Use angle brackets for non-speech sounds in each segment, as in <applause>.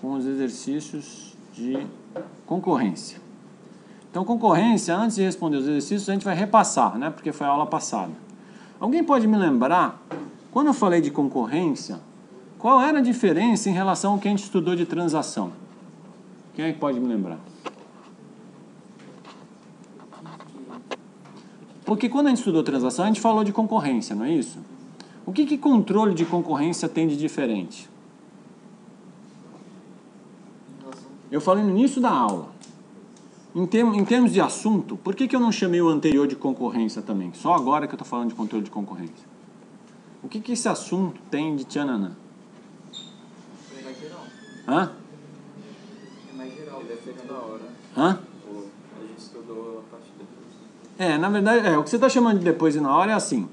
com os exercícios de concorrência. Então, concorrência, antes de responder os exercícios, a gente vai repassar, né? Porque foi a aula passada. Alguém pode me lembrar, quando eu falei de concorrência, qual era a diferença em relação ao que a gente estudou de transação? Quem é que pode me lembrar? Porque quando a gente estudou transação, a gente falou de concorrência, não é isso? O que, que controle de concorrência tem de diferente? Eu falei no início da aula. Em, term, em termos de assunto, por que, que eu não chamei o anterior de concorrência também? Só agora que eu estou falando de controle de concorrência. O que, que esse assunto tem de tchananã? É mais geral. Hã? É mais geral, depende da hora. Hã? A gente estudou a parte depois. É, na verdade, é, o que você está chamando de depois e na hora é assim.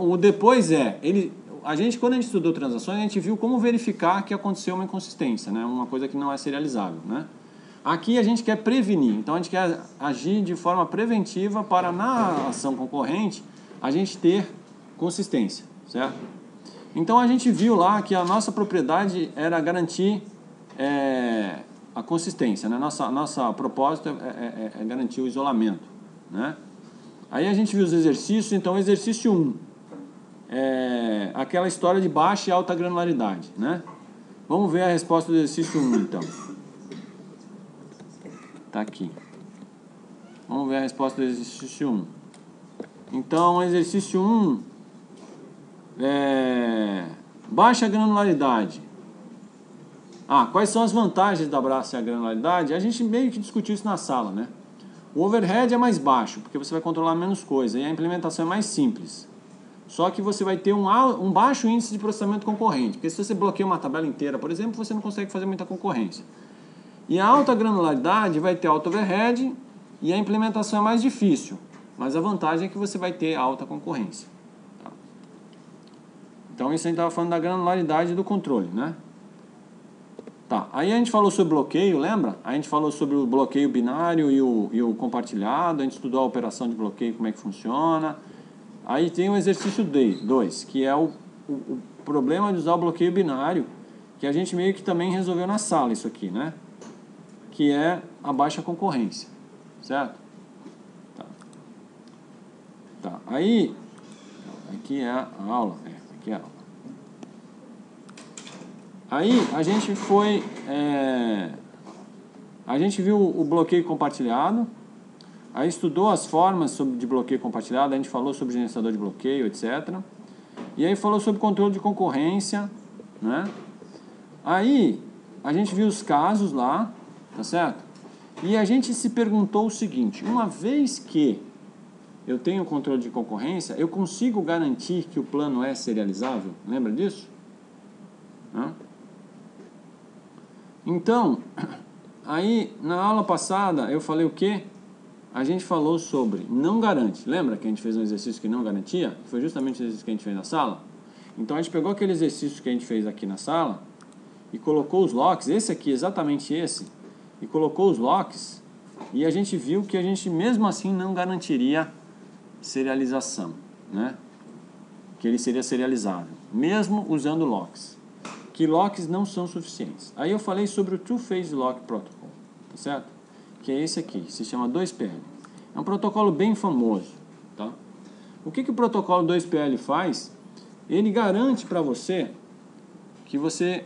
O depois é, ele, a gente, quando a gente estudou transações, a gente viu como verificar que aconteceu uma inconsistência, né? uma coisa que não é serializável. Né? Aqui a gente quer prevenir, então a gente quer agir de forma preventiva para na ação concorrente a gente ter consistência, certo? Então a gente viu lá que a nossa propriedade era garantir é, a consistência, né? Nossa, nossa propósito é, é- é- é garantir o isolamento, né? Aí a gente viu os exercícios, então exercício 1, é aquela história de baixa e alta granularidade, né? Vamos ver a resposta do exercício 1, então. Tá aqui. Vamos ver a resposta do exercício 1. Então, exercício 1 é baixa granularidade. Ah, quais são as vantagens da baixa granularidade? A gente meio que discutiu isso na sala, né? O overhead é mais baixo, porque você vai controlar menos coisa, e a implementação é mais simples. Só que você vai ter um, um baixo índice de processamento concorrente, porque se você bloqueia uma tabela inteira, por exemplo, você não consegue fazer muita concorrência. E a alta granularidade vai ter alto overhead e a implementação é mais difícil, mas a vantagem é que você vai ter alta concorrência. Tá? Então isso a gente estava falando da granularidade do controle, né? Tá, aí a gente falou sobre bloqueio, lembra? A gente falou sobre o bloqueio binário e o, e o compartilhado, a gente estudou a operação de bloqueio, como é que funciona. Aí tem o exercício 2, que é o, o, o problema de usar o bloqueio binário, que a gente meio que também resolveu na sala isso aqui, né? Que é a baixa concorrência, certo? Tá. Tá, aí, aqui é a aula, é, aqui é a aula. Aí a gente foi. é, a gente viu o bloqueio compartilhado, aí estudou as formas de bloqueio compartilhado, a gente falou sobre gerenciador de bloqueio, etc. E aí falou sobre controle de concorrência, né? Aí a gente viu os casos lá, tá certo? E a gente se perguntou o seguinte: uma vez que eu tenho controle de concorrência, eu consigo garantir que o plano é serializável? Lembra disso? Então, <coughs> aí na aula passada eu falei o quê? A gente falou sobre não garante. Lembra que a gente fez um exercício que não garantia? Foi justamente o exercício que a gente fez na sala? Então a gente pegou aquele exercício que a gente fez aqui na sala e colocou os locks, esse aqui, exatamente esse, e colocou os locks e a gente viu que a gente mesmo assim não garantiria serialização, né? Que ele seria serializável, mesmo usando locks que locks não são suficientes. Aí eu falei sobre o Two-Phase Lock Protocol, tá certo? Que é esse aqui, se chama 2PL. É um protocolo bem famoso, tá? O que, que o protocolo 2PL faz? Ele garante para você que você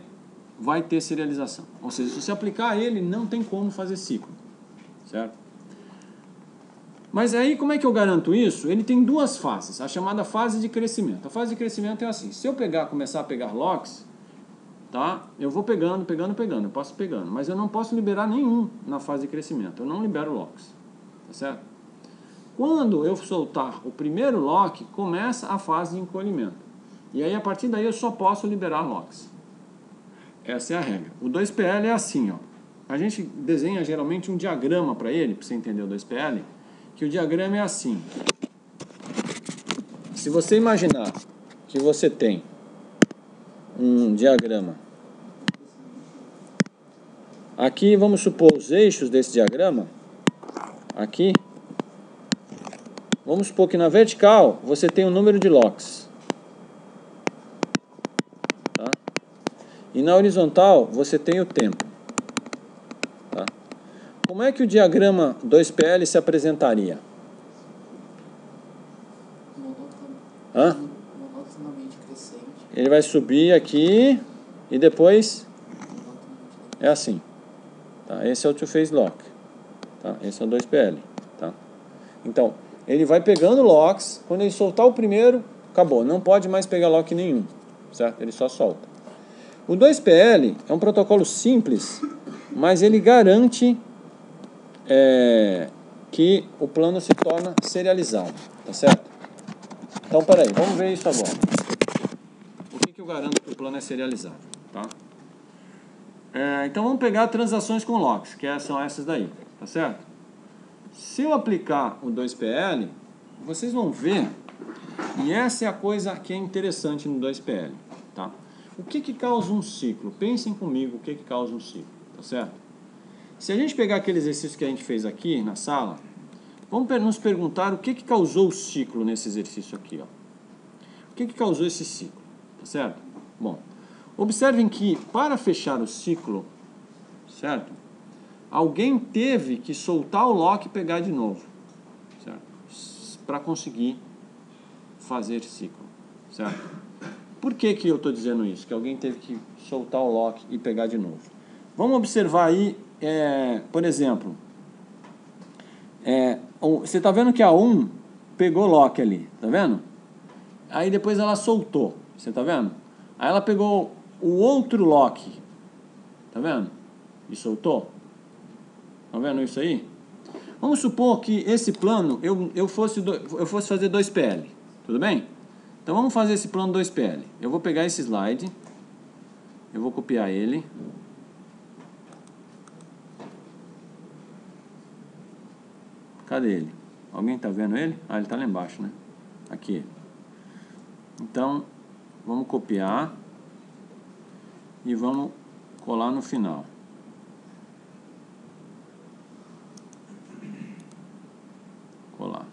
vai ter serialização. Ou seja, se você aplicar ele, não tem como fazer ciclo, certo? Mas aí, como é que eu garanto isso? Ele tem duas fases, a chamada fase de crescimento. A fase de crescimento é assim, se eu pegar, começar a pegar locks, tá? Eu vou pegando, pegando, pegando, eu posso pegando, mas eu não posso liberar nenhum na fase de crescimento. Eu não libero locks, tá certo? Quando eu soltar o primeiro lock, começa a fase de encolhimento. E aí a partir daí eu só posso liberar locks. Essa é a regra. O 2PL é assim, ó. A gente desenha geralmente um diagrama para ele, para você entender o 2PL, que o diagrama é assim. Se você imaginar que você tem um diagrama. Aqui vamos supor os eixos desse diagrama. Aqui. Vamos supor que na vertical você tem o número de locks. Tá? E na horizontal você tem o tempo. Como é que o diagrama 2PL se apresentaria? Hã? Ele vai subir aqui e depois é assim. Tá? Esse é o two-phase lock. Tá? Esse é o 2PL. Tá? Então, ele vai pegando locks. Quando ele soltar o primeiro, acabou. Não pode mais pegar lock nenhum. Certo? Ele só solta. O 2PL é um protocolo simples, mas ele garante é, que o plano se torna serializado. Tá certo? Então, peraí, vamos ver isso agora. O que, que eu garanto que o plano é serializado? Tá? É, então vamos pegar transações com locks, que é- são essas daí, tá certo? Se eu aplicar o 2PL, vocês vão ver, e essa é a coisa que é interessante no 2PL, tá? O que que causa um ciclo? Pensem comigo o que que causa um ciclo, tá certo? Se a gente pegar aquele exercício que a gente fez aqui na sala, vamos nos perguntar o que que causou o ciclo nesse exercício aqui, ó. O que que causou esse ciclo, tá certo? Bom, Observem que para fechar o ciclo, certo? Alguém teve que soltar o lock e pegar de novo, certo? Para conseguir fazer ciclo, certo? Por que, que eu estou dizendo isso? Que alguém teve que soltar o lock e pegar de novo. Vamos observar aí, é, por exemplo, é, você está vendo que a 1 pegou lock ali, tá vendo? Aí depois ela soltou, você tá vendo? Aí ela pegou o outro lock, tá vendo? E soltou. Tá vendo isso aí? Vamos supor que esse plano eu, eu, fosse, do- eu fosse fazer 2PL, tudo bem? Então vamos fazer esse plano 2PL. Eu vou pegar esse slide, eu vou copiar ele. Cadê ele? Alguém tá vendo ele? Ah, ele tá lá embaixo, né? Aqui. Então, vamos copiar e vamos colar no final. Colar.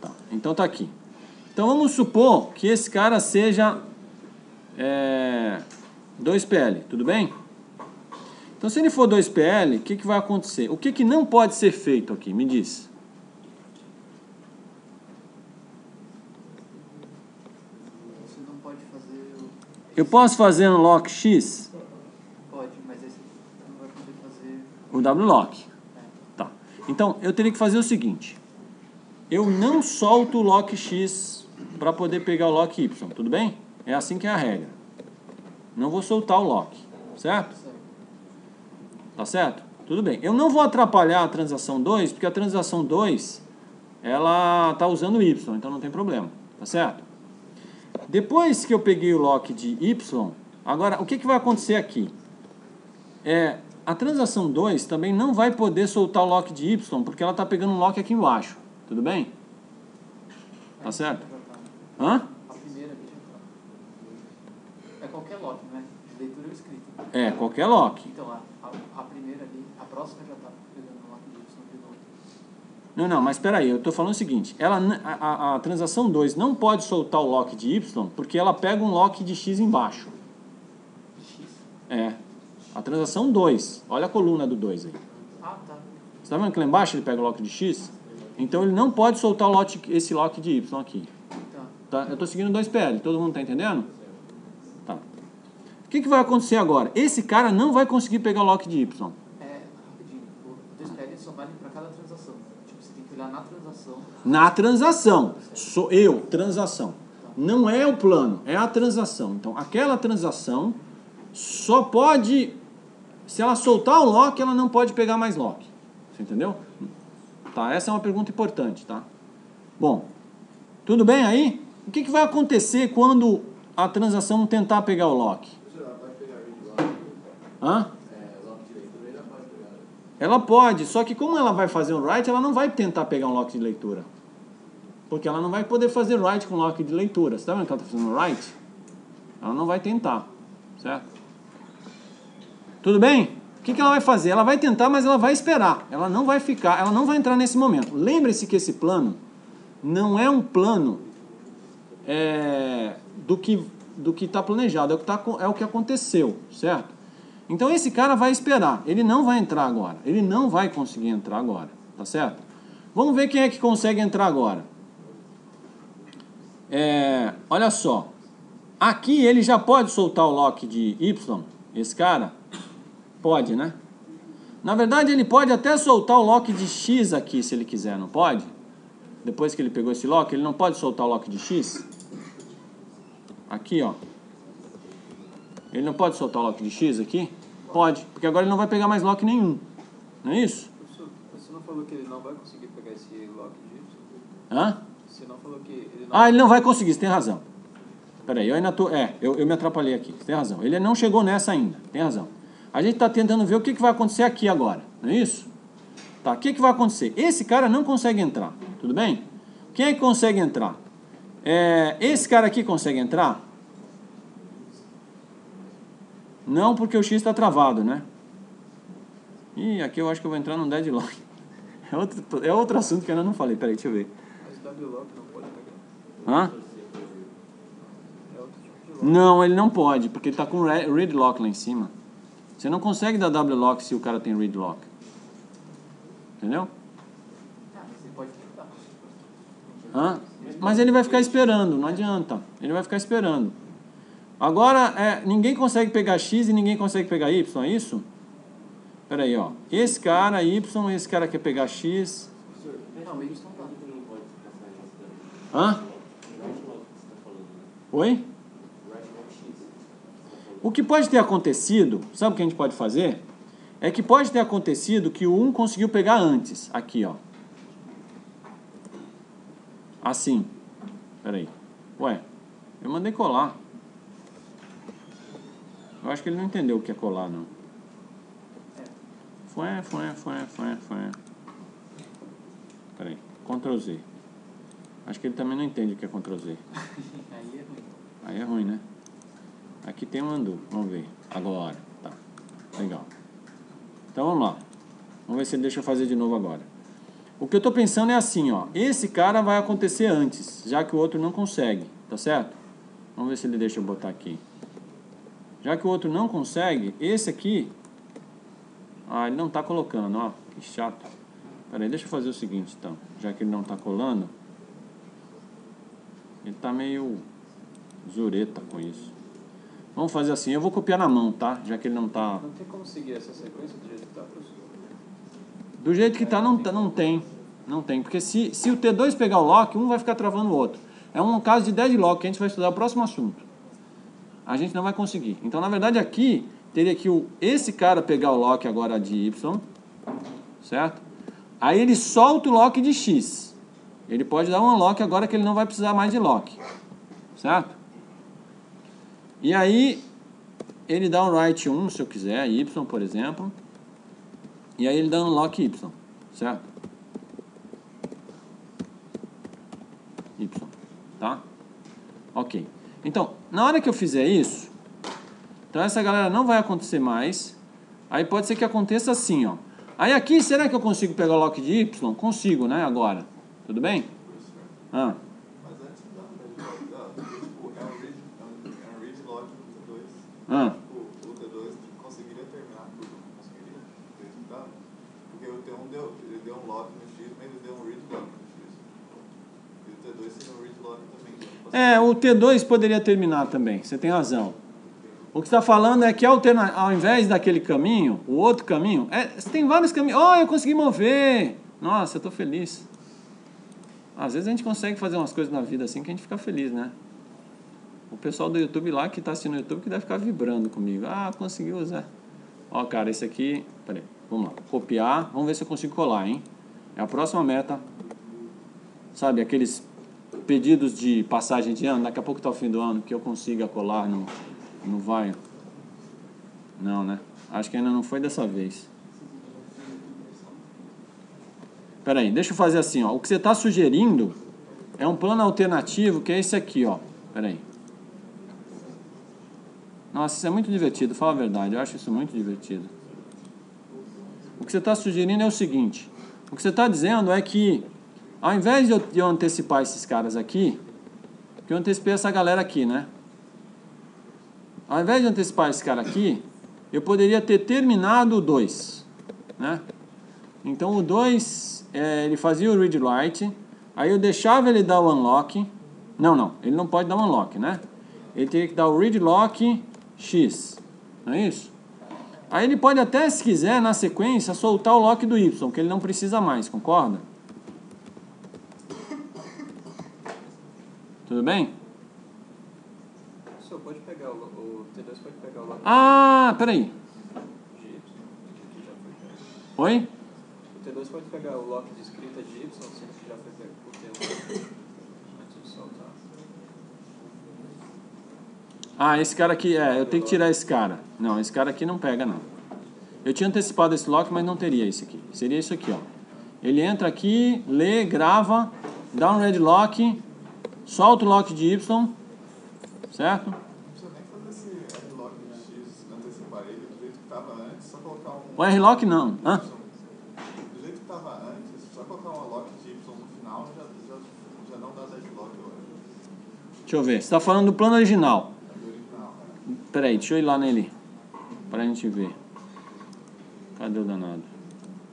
Tá, então tá aqui. Então vamos supor que esse cara seja é, 2PL, tudo bem? Então se ele for 2PL, o que, que vai acontecer? O que, que não pode ser feito aqui? Me diz. Você não pode fazer. o- Eu posso fazer um lock X, Pode, mas você não vai poder fazer. o W lock. Tá. Então eu teria que fazer o seguinte: eu não solto o lock X para poder pegar o lock Y, tudo bem? É assim que é a regra. Não vou soltar o lock, certo? Certo. Tá certo? Tudo bem. Eu não vou atrapalhar a transação 2, porque a transação 2 ela tá usando Y, então não tem problema, tá certo? Depois que eu peguei o lock de Y, agora o que, que vai acontecer aqui? É, a transação 2 também não vai poder soltar o lock de Y, porque ela está pegando um lock aqui embaixo, tudo bem? Tá certo? Hã? A primeira ali já. É qualquer lock, né? De leitura ou escrita. É, qualquer lock. Então, a, a, a primeira ali, a próxima já tá pegando o lock de Y de novo. Não, não, mas espera aí, eu estou falando o seguinte, ela, a, a, a transação 2 não pode soltar o lock de Y, porque ela pega um lock de X embaixo. X. É, a transação 2, olha a coluna do 2 aí. Ah, tá. Você está vendo que lá embaixo ele pega o lock de X? Então ele não pode soltar o lote, esse lock de Y aqui. Tá. Tá? Eu estou seguindo 2PL, todo mundo está entendendo? Tá. O que, que vai acontecer agora? Esse cara não vai conseguir pegar o lock de Y. É, rapidinho. O 2PL só vale para cada transação. Tipo, você tem que olhar na transação. Na transação. Sou eu, transação. Não é o plano, é a transação. Então, aquela transação só pode. Se ela soltar o lock, ela não pode pegar mais lock. Você entendeu? Tá, essa é uma pergunta importante, tá? Bom, tudo bem aí? O que, que vai acontecer quando a transação tentar pegar o lock? Hã? Ela pode, só que como ela vai fazer um write, ela não vai tentar pegar um lock de leitura. Porque ela não vai poder fazer write com lock de leitura. Você está vendo que ela está fazendo write? Ela não vai tentar, certo? Tudo bem? O que, que ela vai fazer? Ela vai tentar, mas ela vai esperar. Ela não vai ficar, ela não vai entrar nesse momento. Lembre-se que esse plano não é um plano é, do que do que está planejado, é o que, tá, é o que aconteceu, certo? Então esse cara vai esperar, ele não vai entrar agora, ele não vai conseguir entrar agora, tá certo? Vamos ver quem é que consegue entrar agora. É, olha só, aqui ele já pode soltar o lock de Y, esse cara? Pode, né? Na verdade ele pode até soltar o lock de X aqui, se ele quiser, não pode? Depois que ele pegou esse lock, ele não pode soltar o lock de X? Aqui, ó. Ele não pode soltar o lock de X aqui? Pode, porque agora ele não vai pegar mais lock nenhum. Não é isso? Professor, Você não falou que ele não vai conseguir pegar esse lock de Y? Hã? Você não falou que ele não Ah, ele não vai conseguir, você tem razão. Peraí, eu ainda tô. É, eu, eu me atrapalhei aqui, você tem razão. Ele não chegou nessa ainda, tem razão. A gente está tentando ver o que, que vai acontecer aqui agora, não é isso? Tá, o que, que vai acontecer? Esse cara não consegue entrar, tudo bem? Quem é que consegue entrar? É, esse cara aqui consegue entrar? Não, porque o X está travado, né? Ih, aqui eu acho que eu vou entrar num deadlock. <laughs> É outro, é outro assunto que eu ainda não falei. Peraí, deixa eu ver. Mas W-Lock não pode pegar. Hã? Não, ele não pode, porque ele está com re- read lock lá em cima. Você não consegue dar W lock se o cara tem read lock. Entendeu? Hã? Mas ele vai ficar esperando, não adianta. Ele vai ficar esperando. Agora, é, ninguém consegue pegar X e ninguém consegue pegar Y, é isso? Pera aí, ó. Esse cara, Y, esse cara quer pegar X. Não, o Y tá. Hã? Oi? O que pode ter acontecido, sabe o que a gente pode fazer? É que pode ter acontecido que o 1 conseguiu pegar antes. Aqui, ó. Assim. Peraí. Ué, eu mandei colar. Eu acho que ele não entendeu o que é colar, não. Foi, foi, foi, foi, foi. Peraí. Ctrl Z. Acho que ele também não entende o que é Ctrl Z. Aí é ruim. Aí é ruim, né? Aqui tem um undo. Vamos ver. Agora. Tá. Legal. Então vamos lá. Vamos ver se ele deixa eu fazer de novo agora. O que eu tô pensando é assim, ó. Esse cara vai acontecer antes, já que o outro não consegue. Tá certo? Vamos ver se ele deixa eu botar aqui. Já que o outro não consegue, esse aqui... Ah, ele não tá colocando, ó. Que chato. Pera aí, deixa eu fazer o seguinte, então. Já que ele não tá colando... Ele tá meio zureta com isso. Vamos fazer assim, eu vou copiar na mão, tá? Já que ele não tá... Não tem como seguir essa sequência do jeito que tá, professor? Do jeito que tá, não, tá- não tem. Não tem. Porque se, se o T2 pegar o lock, um vai ficar travando o outro. É um caso de deadlock que a gente vai estudar no próximo assunto. A gente não vai conseguir. Então, na verdade, aqui teria que o, esse cara pegar o lock agora de Y, certo? Aí ele solta o lock de X. Ele pode dar um unlock agora que ele não vai precisar mais de lock. Certo? E aí ele dá um write 1, se eu quiser, Y, por exemplo. E aí ele dá um lock Y, certo? Y, tá? Ok. Então, na hora que eu fizer isso, então essa galera não vai acontecer mais. Aí pode ser que aconteça assim, ó. Aí aqui, será que eu consigo pegar o lock de Y? Consigo, né, agora. Tudo bem? Ah, Mas antes da da- da- tipo, é um read, é um, é um read log do T2. ah. O, o T2 conseguiria terminar tudo, não conseguiria? Tá? Porque o T1 deu, ele deu um lock no X, mas ele deu um read lock no X. E o T2 seria um read lock também. então, É, o T2 poderia terminar também, você tem razão. O que está falando é que alterna, ao invés daquele caminho, o outro caminho, é, tem vários caminhos. Oh, eu consegui mover! Nossa, eu estou feliz. Às vezes a gente consegue fazer umas coisas na vida assim que a gente fica feliz, né? O pessoal do YouTube lá que está assistindo o YouTube que deve ficar vibrando comigo. Ah, conseguiu usar. Ó, cara, esse aqui. Peraí, vamos lá. Copiar. Vamos ver se eu consigo colar, hein? É a próxima meta. Sabe, aqueles pedidos de passagem de ano. Daqui a pouco tá o fim do ano que eu consiga colar. Não, não vai. Não, né? Acho que ainda não foi dessa vez. Peraí, deixa eu fazer assim, ó. O que você está sugerindo é um plano alternativo, que é esse aqui, ó. Peraí. Nossa, isso é muito divertido, fala a verdade. Eu acho isso muito divertido. O que você está sugerindo é o seguinte: o que você está dizendo é que, ao invés de eu, de eu antecipar esses caras aqui, que eu antecipei essa galera aqui, né? Ao invés de antecipar esse cara aqui, eu poderia ter terminado o 2, né? Então o 2, é, ele fazia o read write, aí eu deixava ele dar o unlock, não, não, ele não pode dar um unlock, né? Ele teria que dar o read lock x, não é isso? Aí ele pode até, se quiser, na sequência, soltar o lock do y, que ele não precisa mais, concorda? Tudo bem? O senhor pode pegar o, o T2 pode pegar o lock Ah, peraí. Oi? O T2 pode pegar o lock de escrita de Y, sendo que já foi pego por T1 antes de soltar. Ah, esse cara aqui, é, eu tenho que tirar esse cara. Não, esse cara aqui não pega, não. Eu tinha antecipado esse lock, mas não teria esse aqui. Seria isso aqui, ó. Ele entra aqui, lê, grava, dá um red lock, solta o lock de Y, certo? Não precisa nem fazer esse R-Lock de X, antecipar ele do jeito que estava antes, só colocar um. O R-Lock não. Hã? Do jeito que estava antes, só colocar um lock de Y no final já, já, já não dá deadlock, acho. Deixa eu ver. Você está falando do plano original. Do original, né? Peraí, deixa eu ir lá nele. Pra gente ver. Cadê o danado?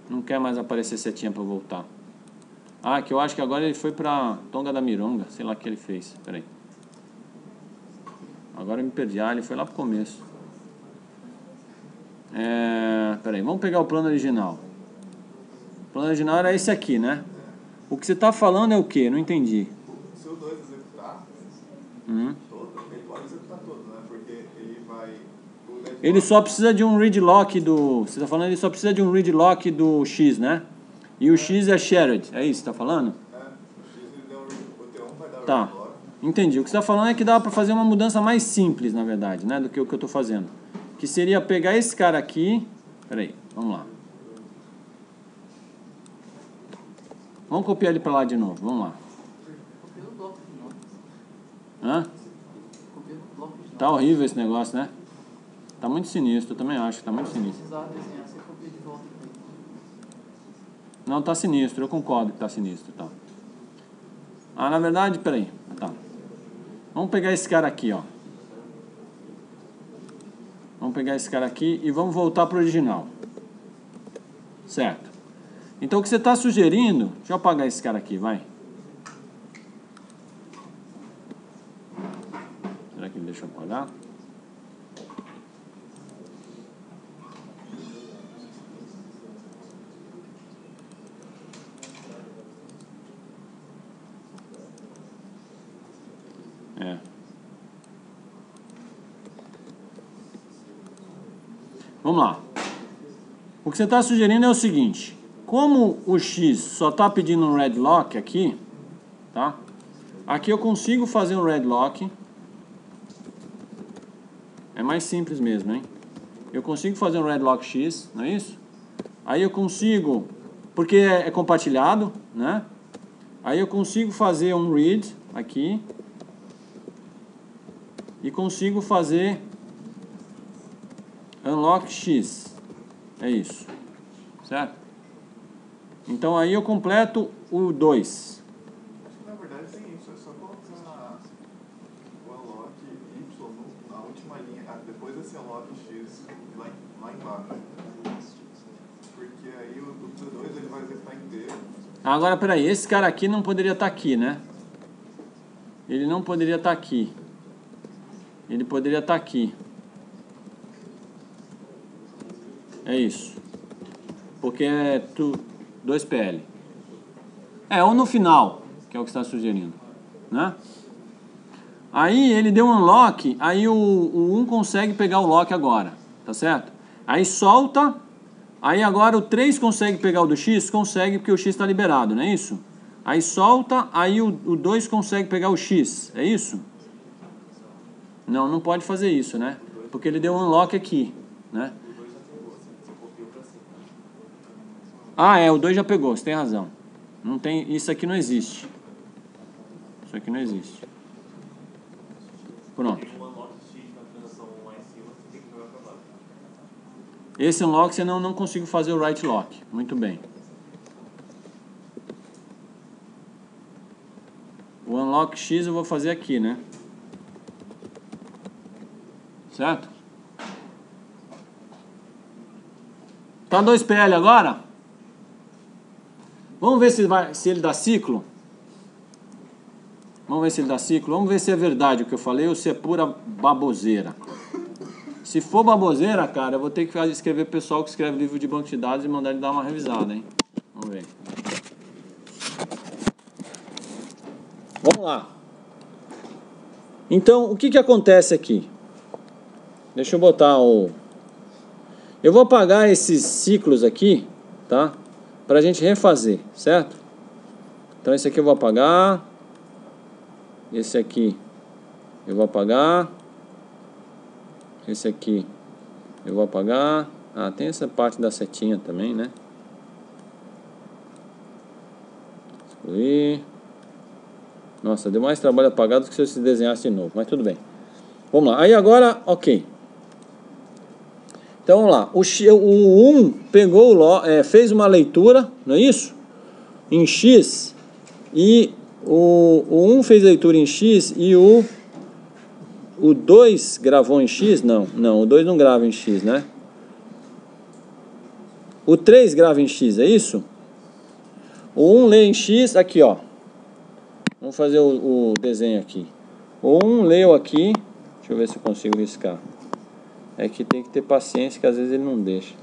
Não quer mais aparecer setinha pra eu voltar. Ah, que eu acho que agora ele foi pra Tonga da Mironga. Sei lá o que ele fez. Peraí. Agora eu me perdi. Ah, ele foi lá pro começo. É... Peraí, vamos pegar o plano original. O plano original era esse aqui, né? O que você tá falando é o quê? Não entendi. Se o 2 executar Uhum. todo, ele pode executar todo, né? Porque ele vai. Ele só precisa de um read lock do. Você está falando ele só precisa de um read lock do X, né? E o X é shared, é isso que você está falando? É, o X ele deu um o T1 vai dar o Tá. Entendi. O que você está falando é que dá para fazer uma mudança mais simples, na verdade, né? Do que o que eu estou fazendo. Que seria pegar esse cara aqui. Peraí, vamos lá. Vamos copiar ele para lá de novo, vamos lá. Copiei no bloco de novo. Hã? Copiei no bloco de novo. Tá horrível esse negócio, né? Tá muito sinistro, eu também acho tá muito sinistro. precisar desenhar, você copia de volta. Não, tá sinistro, eu concordo que tá sinistro, tá. Ah, na verdade, peraí, tá. Vamos pegar esse cara aqui, ó. Vamos pegar esse cara aqui e vamos voltar pro original. Certo. Então o que você está sugerindo, deixa eu apagar esse cara aqui, vai. Será que ele deixa eu apagar? Vamos lá. O que você está sugerindo é o seguinte: como o x só está pedindo um red lock aqui, tá? Aqui eu consigo fazer um red lock. É mais simples mesmo, hein? Eu consigo fazer um red lock x, não é isso? Aí eu consigo, porque é, é compartilhado, né? Aí eu consigo fazer um read aqui e consigo fazer unlock x. É isso. Certo? Então aí eu completo o 2. Na verdade tem isso, é só colocar o unlock Y na última linha, ah, depois desse unlock X lá, lá embaixo. Porque aí o, o T2 ele vai executar inteiro. Agora peraí, esse cara aqui não poderia estar aqui, né? Ele não poderia estar aqui. Ele poderia estar aqui. É isso. Porque é tu, 2PL. É, ou no final, que é o que está sugerindo. Né? Aí ele deu um unlock, aí o, o 1 consegue pegar o lock agora. Tá certo? Aí solta, aí agora o 3 consegue pegar o do X? Consegue, porque o X está liberado, não é isso? Aí solta, aí o, o 2 consegue pegar o X, é isso? Não, não pode fazer isso, né? Porque ele deu um unlock aqui, né? Ah, é, o 2 já pegou, você tem razão. Não tem, isso aqui não existe. Isso aqui não existe. Pronto. Esse unlock você não, não consigo fazer o right lock. Muito bem. O unlock X eu vou fazer aqui, né? Certo? Tá 2PL agora? Vamos ver se, vai, se ele dá ciclo. Vamos ver se ele dá ciclo. Vamos ver se é verdade o que eu falei ou se é pura baboseira. Se for baboseira, cara, eu vou ter que escrever pessoal que escreve livro de banco de dados e mandar ele dar uma revisada, hein? Vamos ver. Vamos lá. Então, o que, que acontece aqui? Deixa eu botar o... Eu vou apagar esses ciclos aqui, tá? Pra gente refazer, certo? Então, esse aqui eu vou apagar. Esse aqui eu vou apagar. Esse aqui eu vou apagar. Ah, tem essa parte da setinha também, né? Excluir. Nossa, deu mais trabalho apagado do que se eu se desenhasse de novo, mas tudo bem. Vamos lá. Aí agora, ok. Então vamos lá. O, o 1 pegou, o, é, fez uma leitura, não é isso? Em X. E o, o 1 fez leitura em X e o, o 2 gravou em X? Não, não, o 2 não grava em X, né? O 3 grava em X, é isso? O 1 lê em X, aqui ó. Vamos fazer o, o desenho aqui. O 1 leu aqui. Deixa eu ver se eu consigo riscar. É que tem que ter paciência, que às vezes ele não deixa.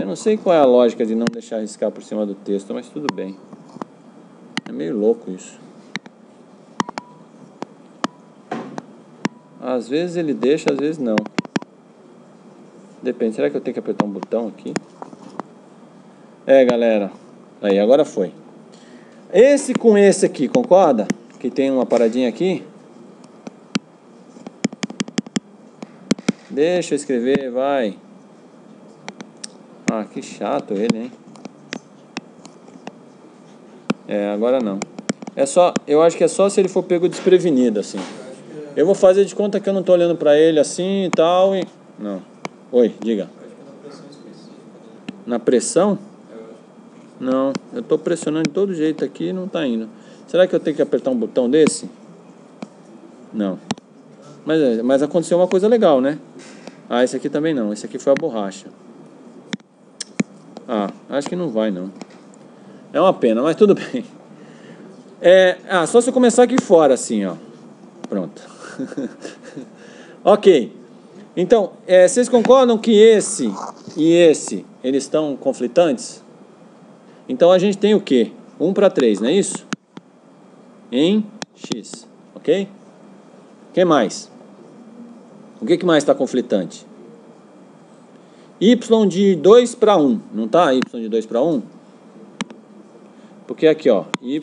Eu não sei qual é a lógica de não deixar riscar por cima do texto, mas tudo bem. É meio louco isso. Às vezes ele deixa, às vezes não. Depende. Será que eu tenho que apertar um botão aqui? É, galera. Aí, agora foi. Esse com esse aqui, concorda? que tem uma paradinha aqui. Deixa eu escrever, vai. Ah, que chato ele, hein? É, agora não. É só, eu acho que é só se ele for pego desprevenido, assim. Eu vou fazer de conta que eu não tô olhando pra ele assim e tal e... Não. Oi, diga. Na pressão? Não, eu tô pressionando de todo jeito aqui e não tá indo. Será que eu tenho que apertar um botão desse? Não. Mas, é, mas aconteceu uma coisa legal, né? Ah, esse aqui também não. Esse aqui foi a borracha. Ah, acho que não vai, não. É uma pena, mas tudo <laughs> bem. É, ah, só se eu começar aqui fora, assim, ó. Pronto. <laughs> ok. Então, é, vocês concordam que esse e esse, eles estão conflitantes? Então a gente tem o quê? 1 para 3, não é isso? em x, ok? O que mais? O que, que mais está conflitante? y de 2 para 1, não tá? y de 2 para 1? Porque aqui, ó, y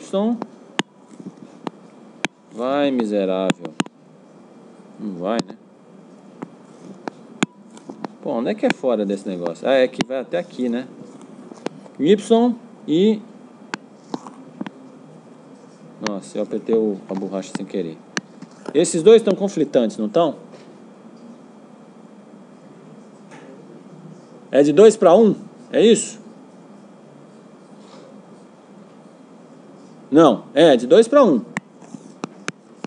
vai miserável. Não vai, né? Pô, onde é que é fora desse negócio? Ah, é que vai até aqui, né? y e nossa, eu apertei a borracha sem querer. Esses dois estão conflitantes, não estão? É de 2 para 1? Um? É isso? Não, é de 2 para 1. Um.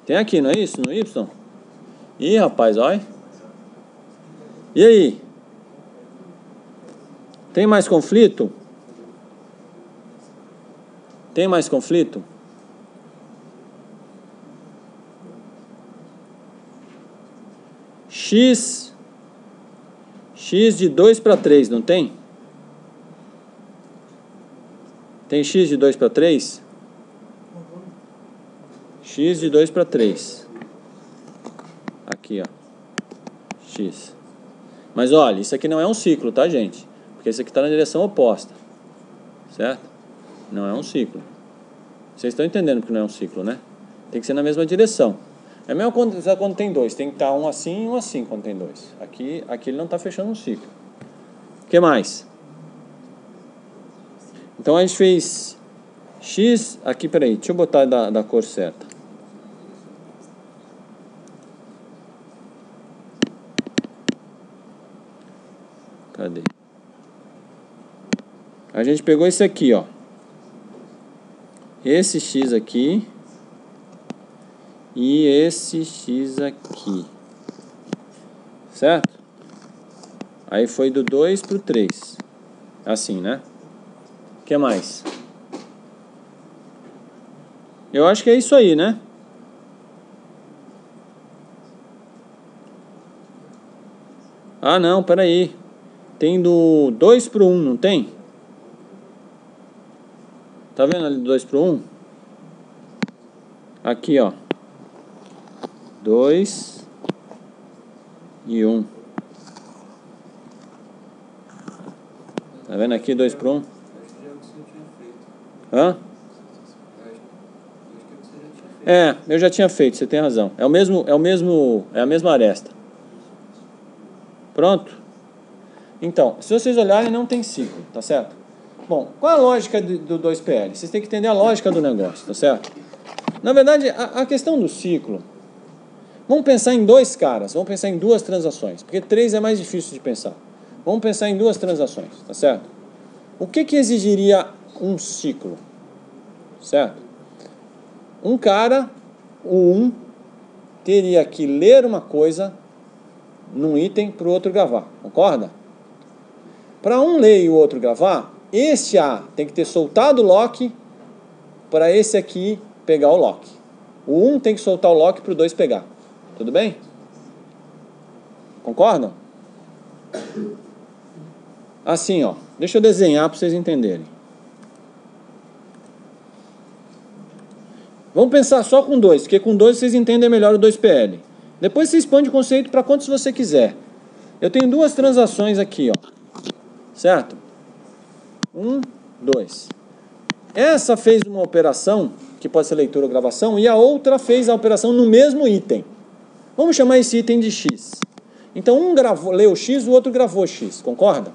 Tem aqui, não é isso? No Y? Ih, rapaz, olha. E aí? Tem mais conflito? Tem mais conflito? x x de 2 para 3, não tem? Tem x de 2 para 3? x de 2 para 3. Aqui, ó. x. Mas olha, isso aqui não é um ciclo, tá, gente? Porque isso aqui está na direção oposta. Certo? Não é um ciclo. Vocês estão entendendo que não é um ciclo, né? Tem que ser na mesma direção. É mesmo quando, quando tem dois, tem que estar um assim e um assim quando tem dois. Aqui, aqui ele não está fechando um ciclo. O que mais? Então a gente fez x, aqui, peraí, deixa eu botar da, da cor certa. Cadê? A gente pegou esse aqui, ó. Esse x aqui e esse x aqui. Certo? Aí foi do 2 para o 3. Assim, né? O que mais? Eu acho que é isso aí, né? Ah, não, peraí. Tem do 2 pro 1, um, não tem? Tá vendo ali do 2 pro 1? Um? Aqui, ó. 2 e 1. Um. Tá vendo aqui 2 pro 1? Um? Hã? É eu já tinha feito, você tem razão. É o mesmo, é o mesmo, é a mesma aresta. Pronto? Então, se vocês olharem, não tem ciclo, tá certo? Bom, qual é a lógica do, do 2PL? Vocês têm que entender a lógica do negócio, tá certo? Na verdade, a, a questão do ciclo, vamos pensar em dois caras, vamos pensar em duas transações, porque três é mais difícil de pensar. Vamos pensar em duas transações, tá certo? O que que exigiria um ciclo? Certo? Um cara, o um, teria que ler uma coisa num item para o outro gravar, concorda? Para um ler e o outro gravar, este A tem que ter soltado o lock para esse aqui pegar o lock. O 1 um tem que soltar o lock para o 2 pegar. Tudo bem? Concordam? Assim, ó. Deixa eu desenhar para vocês entenderem. Vamos pensar só com dois, porque com dois vocês entendem melhor o 2PL. Depois você expande o conceito para quantos você quiser. Eu tenho duas transações aqui, ó. Certo? Um, dois. Essa fez uma operação, que pode ser leitura ou gravação, e a outra fez a operação no mesmo item. Vamos chamar esse item de X. Então um gravou, leu X, o outro gravou X, concorda?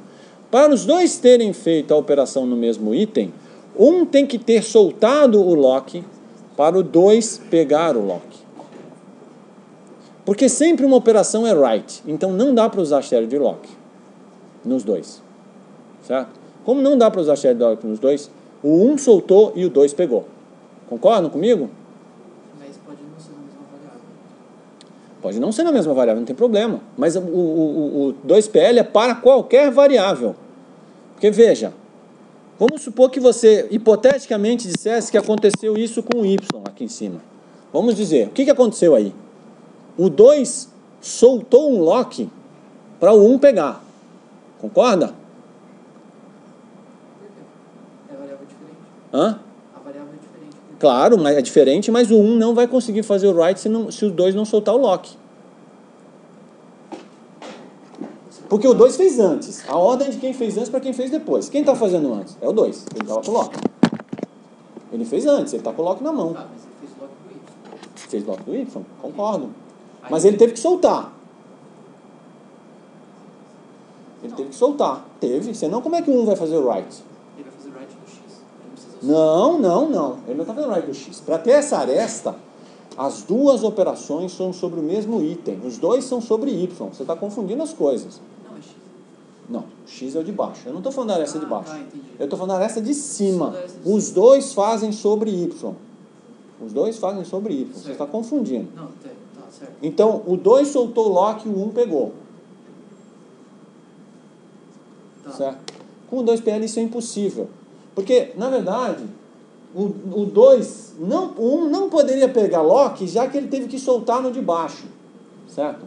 Para os dois terem feito a operação no mesmo item, um tem que ter soltado o lock para o 2 pegar o lock. Porque sempre uma operação é write, então não dá para usar shared lock nos dois. Certo? Como não dá para usar shared lock nos dois, o 1 um soltou e o 2 pegou. Concordam comigo? Mas pode não ser na mesma variável. Pode não ser na mesma variável, não tem problema. Mas o, o, o 2PL é para qualquer variável. Porque veja, vamos supor que você hipoteticamente dissesse que aconteceu isso com o Y aqui em cima. Vamos dizer, o que, que aconteceu aí? O 2 soltou um lock para o 1 um pegar. Concorda? Quê? É variável diferente. Hã? A variável é diferente. Por quê? Claro, mas é diferente, mas o 1 um não vai conseguir fazer o write se, não, se o 2 não soltar o lock. Porque o 2 fez antes. A ordem de quem fez antes para quem fez depois. Quem está fazendo antes? É o 2. Ele estava com o lock. Ele fez antes, ele está com o lock na mão. Tá, mas ele fez logo do Y. Fez lock do Y? Concordo. Mas ele teve que soltar. Ele teve que soltar. Teve. Senão, como é que um vai fazer o write? Ele vai fazer write no X. Ele não Não, não. Ele não está fazendo write do X. Para ter essa aresta, as duas operações são sobre o mesmo item. Os dois são sobre Y. Você está confundindo as coisas. Não, é X. Não, X é o de baixo. Eu não estou falando da aresta de Ah, baixo. tá. Eu estou falando da aresta de cima. de Os dois fazem sobre Y. Os dois fazem sobre Y. Você Certo. está confundindo. Não, tá, tá certo. Então, o 2 soltou o lock e o 1 um pegou. Tá. Certo? Com o 2PL isso é impossível. Porque, na verdade, o 2 não, o um não poderia pegar lock, já que ele teve que soltar no de baixo. Certo?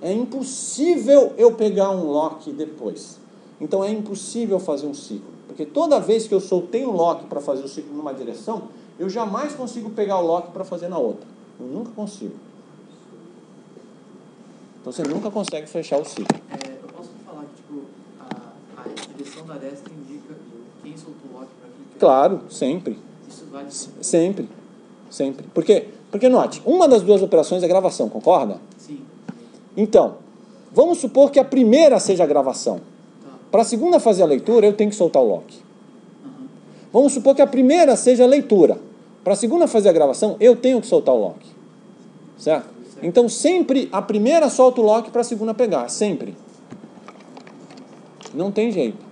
É impossível eu pegar um lock depois. Então é impossível fazer um ciclo. Porque toda vez que eu soltei um lock para fazer o ciclo numa direção, eu jamais consigo pegar o lock para fazer na outra. Eu nunca consigo. Então você nunca consegue fechar o ciclo. É, eu posso falar que, tipo, a, a direção da aresta indica quem soltou o lock para quem pegou. Claro, sempre. Isso vale Sempre. Sempre. Porque, porque note, uma das duas operações é gravação, concorda? Sim. Então, vamos supor que a primeira seja a gravação. Tá. Para a segunda fazer a leitura, eu tenho que soltar o lock. Aham. Vamos supor que a primeira seja a leitura. Para a segunda fazer a gravação, eu tenho que soltar o lock. Certo? Certo. Então, sempre a primeira solta o lock para a segunda pegar. Sempre. Não tem jeito.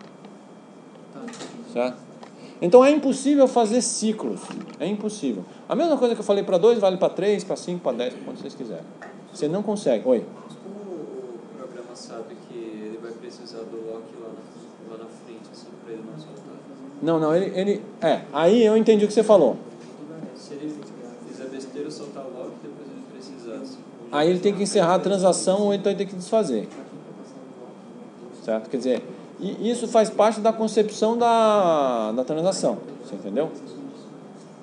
Certo? Então é impossível fazer ciclos. É impossível. A mesma coisa que eu falei para 2 vale para 3, para 5, para 10, para quanto vocês quiserem. Você não consegue. Oi. Mas como o programa sabe que ele vai precisar do lock lá na, lá na frente, assim, pra ele não soltar. Não, não, ele, ele. É, aí eu entendi o que você falou. Se ele fizer besteira, soltar o lock, depois ele precisar. assim, Aí ele tem que encerrar a transação ou então ele tem que desfazer. Certo? Quer dizer, e isso faz parte da concepção da, da transação. Você entendeu?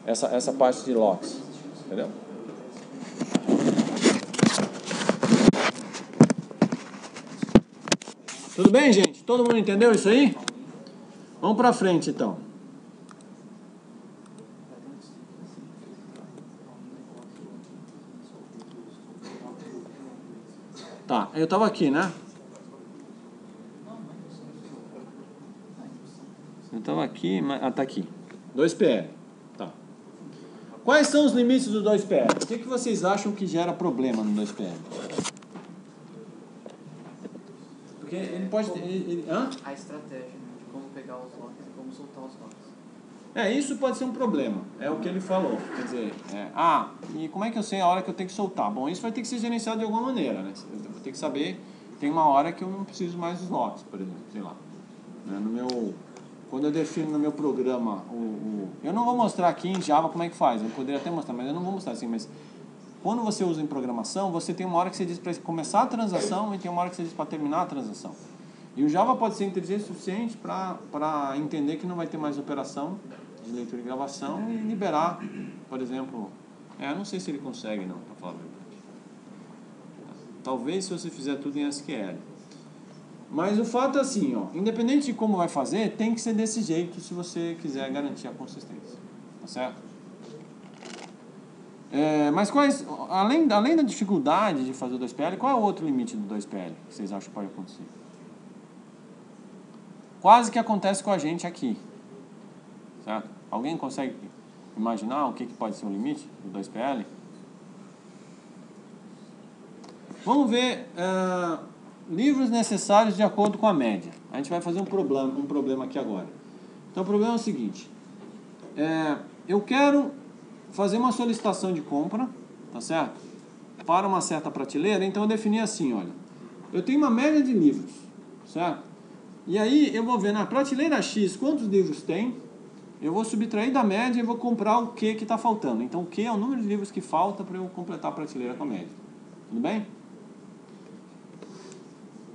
Essa, essa parte de locks. Entendeu? Tudo bem, gente? Todo mundo entendeu isso aí? Vamos pra frente então. Tá, eu tava aqui, né? Eu tava aqui, mas. Ah, tá aqui. 2PL. Tá. Quais são os limites do 2PL? O que, que vocês acham que gera problema no 2PL? Porque ele pode ter. ele- ele- hã? A estratégia né, de como pegar os locks e como soltar os locks. É, isso pode ser um problema. É o que ele falou. Quer dizer, é, ah, e como é que eu sei a hora que eu tenho que soltar? Bom, isso vai ter que ser gerenciado de alguma maneira, né? Eu vou ter que saber, tem uma hora que eu não preciso mais dos locks, por exemplo, sei lá. Né, No meu, quando eu defino no meu programa o, o- Eu não vou mostrar aqui em Java como é que faz, eu poderia até mostrar, mas eu não vou mostrar assim, mas quando você usa em programação, você tem uma hora que você diz para começar a transação e tem uma hora que você diz para terminar a transação. E o Java pode ser inteligente o suficiente para entender que não vai ter mais operação de leitura e gravação e liberar, por exemplo. É, eu não sei se ele consegue, não, para falar a verdade. Talvez se você fizer tudo em SQL. Mas o fato é assim, ó, independente de como vai fazer, tem que ser desse jeito se você quiser garantir a consistência. Tá certo? É, mas quais, além, além da dificuldade de fazer o 2PL, qual é o outro limite do 2PL que vocês acham que pode acontecer? Quase que acontece com a gente aqui. Certo? Alguém consegue imaginar o que, que pode ser o limite do 2PL? Vamos ver ah, livros necessários de acordo com a média. A gente vai fazer um problema, um problema aqui agora. Então o problema é o seguinte. É, eu quero fazer uma solicitação de compra, tá certo? Para uma certa prateleira, então eu defini assim, olha. Eu tenho uma média de livros, certo? E aí eu vou ver na prateleira X quantos livros tem, eu vou subtrair da média e vou comprar o que que está faltando. Então o que é o número de livros que falta para eu completar a prateleira com a média. Tudo bem?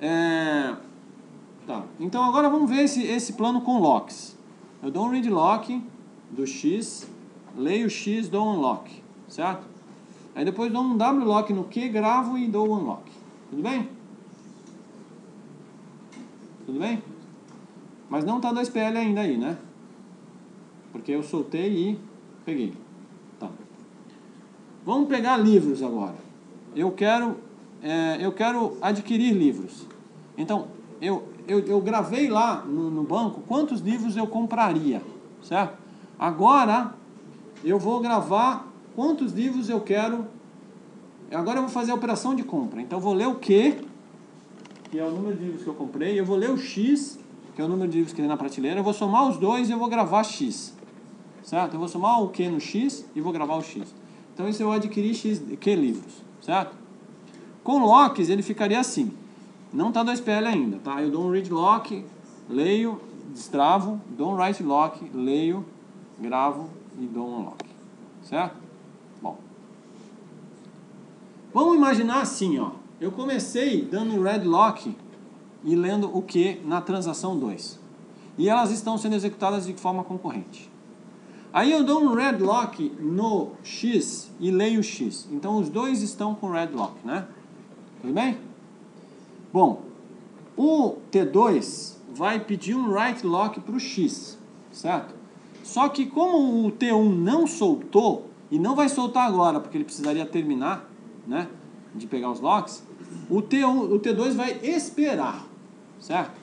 É, Tá. Então agora vamos ver esse, esse plano com locks. Eu dou um read lock do X, leio o X, dou um unlock, certo? Aí depois dou um W lock no Q, gravo e dou um unlock. Tudo bem? Tudo bem? Mas não tá 2PL ainda aí, né? Porque eu soltei e peguei. Tá. Vamos pegar livros agora. Eu quero, é, eu quero adquirir livros. Então, eu, eu, eu gravei lá no, no banco quantos livros eu compraria, certo? Agora, eu vou gravar quantos livros eu quero. Agora eu vou fazer a operação de compra. Então, eu vou ler o Q, que é o número de livros que eu comprei. Eu vou ler o X, que é o número de livros que tem na prateleira. Eu vou somar os dois e eu vou gravar X. Certo? Eu vou somar o Q no X e vou gravar o X. Então, isso eu adquiri X, Q livros. Certo? Com locks, ele ficaria assim. Não está 2PL ainda, tá? Eu dou um read lock, leio, destravo, dou um write lock, leio, gravo e dou um lock. Certo? Bom. Vamos imaginar assim, ó. Eu comecei dando um red lock e lendo o que na transação 2. E elas estão sendo executadas de forma concorrente. Aí eu dou um red lock no X e leio o X. Então os dois estão com red lock, né? Tudo bem? Bom, o T2 vai pedir um write lock para o X, certo? Só que como o T1 não soltou, e não vai soltar agora, porque ele precisaria terminar, né, de pegar os locks, o, T1, o T2 vai esperar, certo?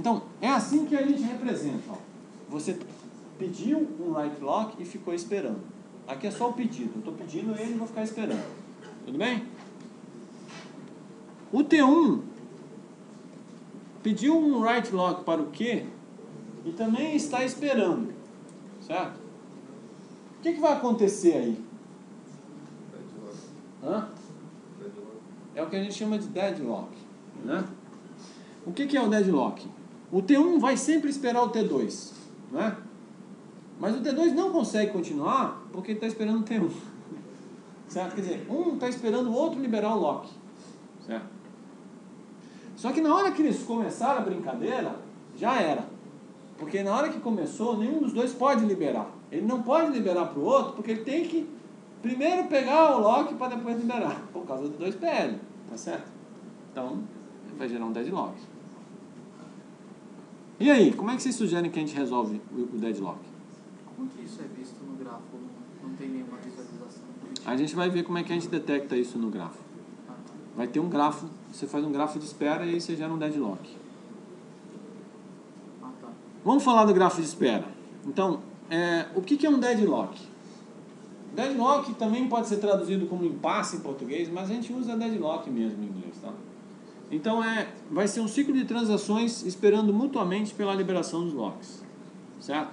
Então, é assim que a gente representa. Ó. Você pediu um write lock e ficou esperando. Aqui é só o pedido. Eu estou pedindo ele e vou ficar esperando. Tudo bem? O T1 pediu um write lock para o Q e também está esperando, certo? O que, que vai acontecer aí? Hã? É o que a gente chama de deadlock, né? o que, que é o deadlock? O T1 vai sempre esperar o T2, né? Mas o T2 não consegue continuar porque ele está esperando o T1. <laughs> Certo? Quer dizer, um está esperando o outro liberar o lock. Certo? Só que na hora que eles começaram a brincadeira, já era. Porque na hora que começou, nenhum dos dois pode liberar. Ele não pode liberar para o outro porque ele tem que primeiro pegar o lock para depois liberar. Por causa do 2PL. Tá certo? Então, vai gerar um deadlock. E aí, como é que vocês sugerem que a gente resolve o deadlock? Como que isso é visto no grafo? Não, não tem nenhuma visualização. A gente vai ver como é que a gente detecta isso no grafo. Ah, tá. Vai ter um grafo, você faz um grafo de espera e aí você gera um deadlock. Ah, tá. Vamos falar do grafo de espera. Então, é, o que, que é um deadlock? Deadlock também pode ser traduzido como impasse em português, mas a gente usa deadlock mesmo em inglês, tá? Então é, vai ser um ciclo de transações esperando mutuamente pela liberação dos locks, certo?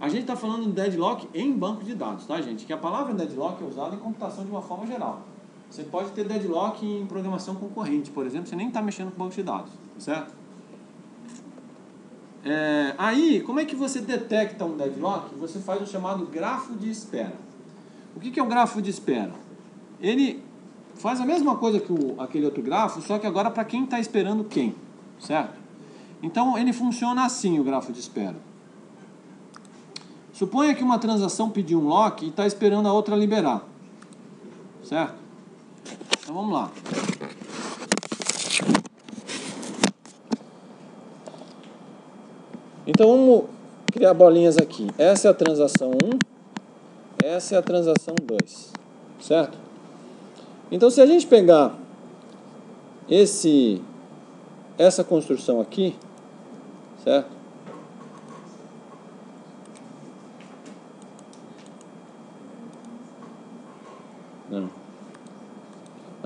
A gente está falando de deadlock em banco de dados, tá, gente? Que a palavra deadlock é usada em computação de uma forma geral. Você pode ter deadlock em programação concorrente, por exemplo, você nem está mexendo com banco de dados, certo? É, aí, como é que você detecta um deadlock? Você faz o chamado grafo de espera. O que, que é o grafo de espera? Ele faz a mesma coisa que o, aquele outro grafo, só que agora para quem está esperando quem, certo? Então ele funciona assim, o grafo de espera. Suponha que uma transação pediu um lock e está esperando a outra liberar, certo? Então vamos lá. Então vamos criar bolinhas aqui. Essa é a transação 1, essa é a transação 2, certo? Então se a gente pegar esse essa construção aqui, certo? Não.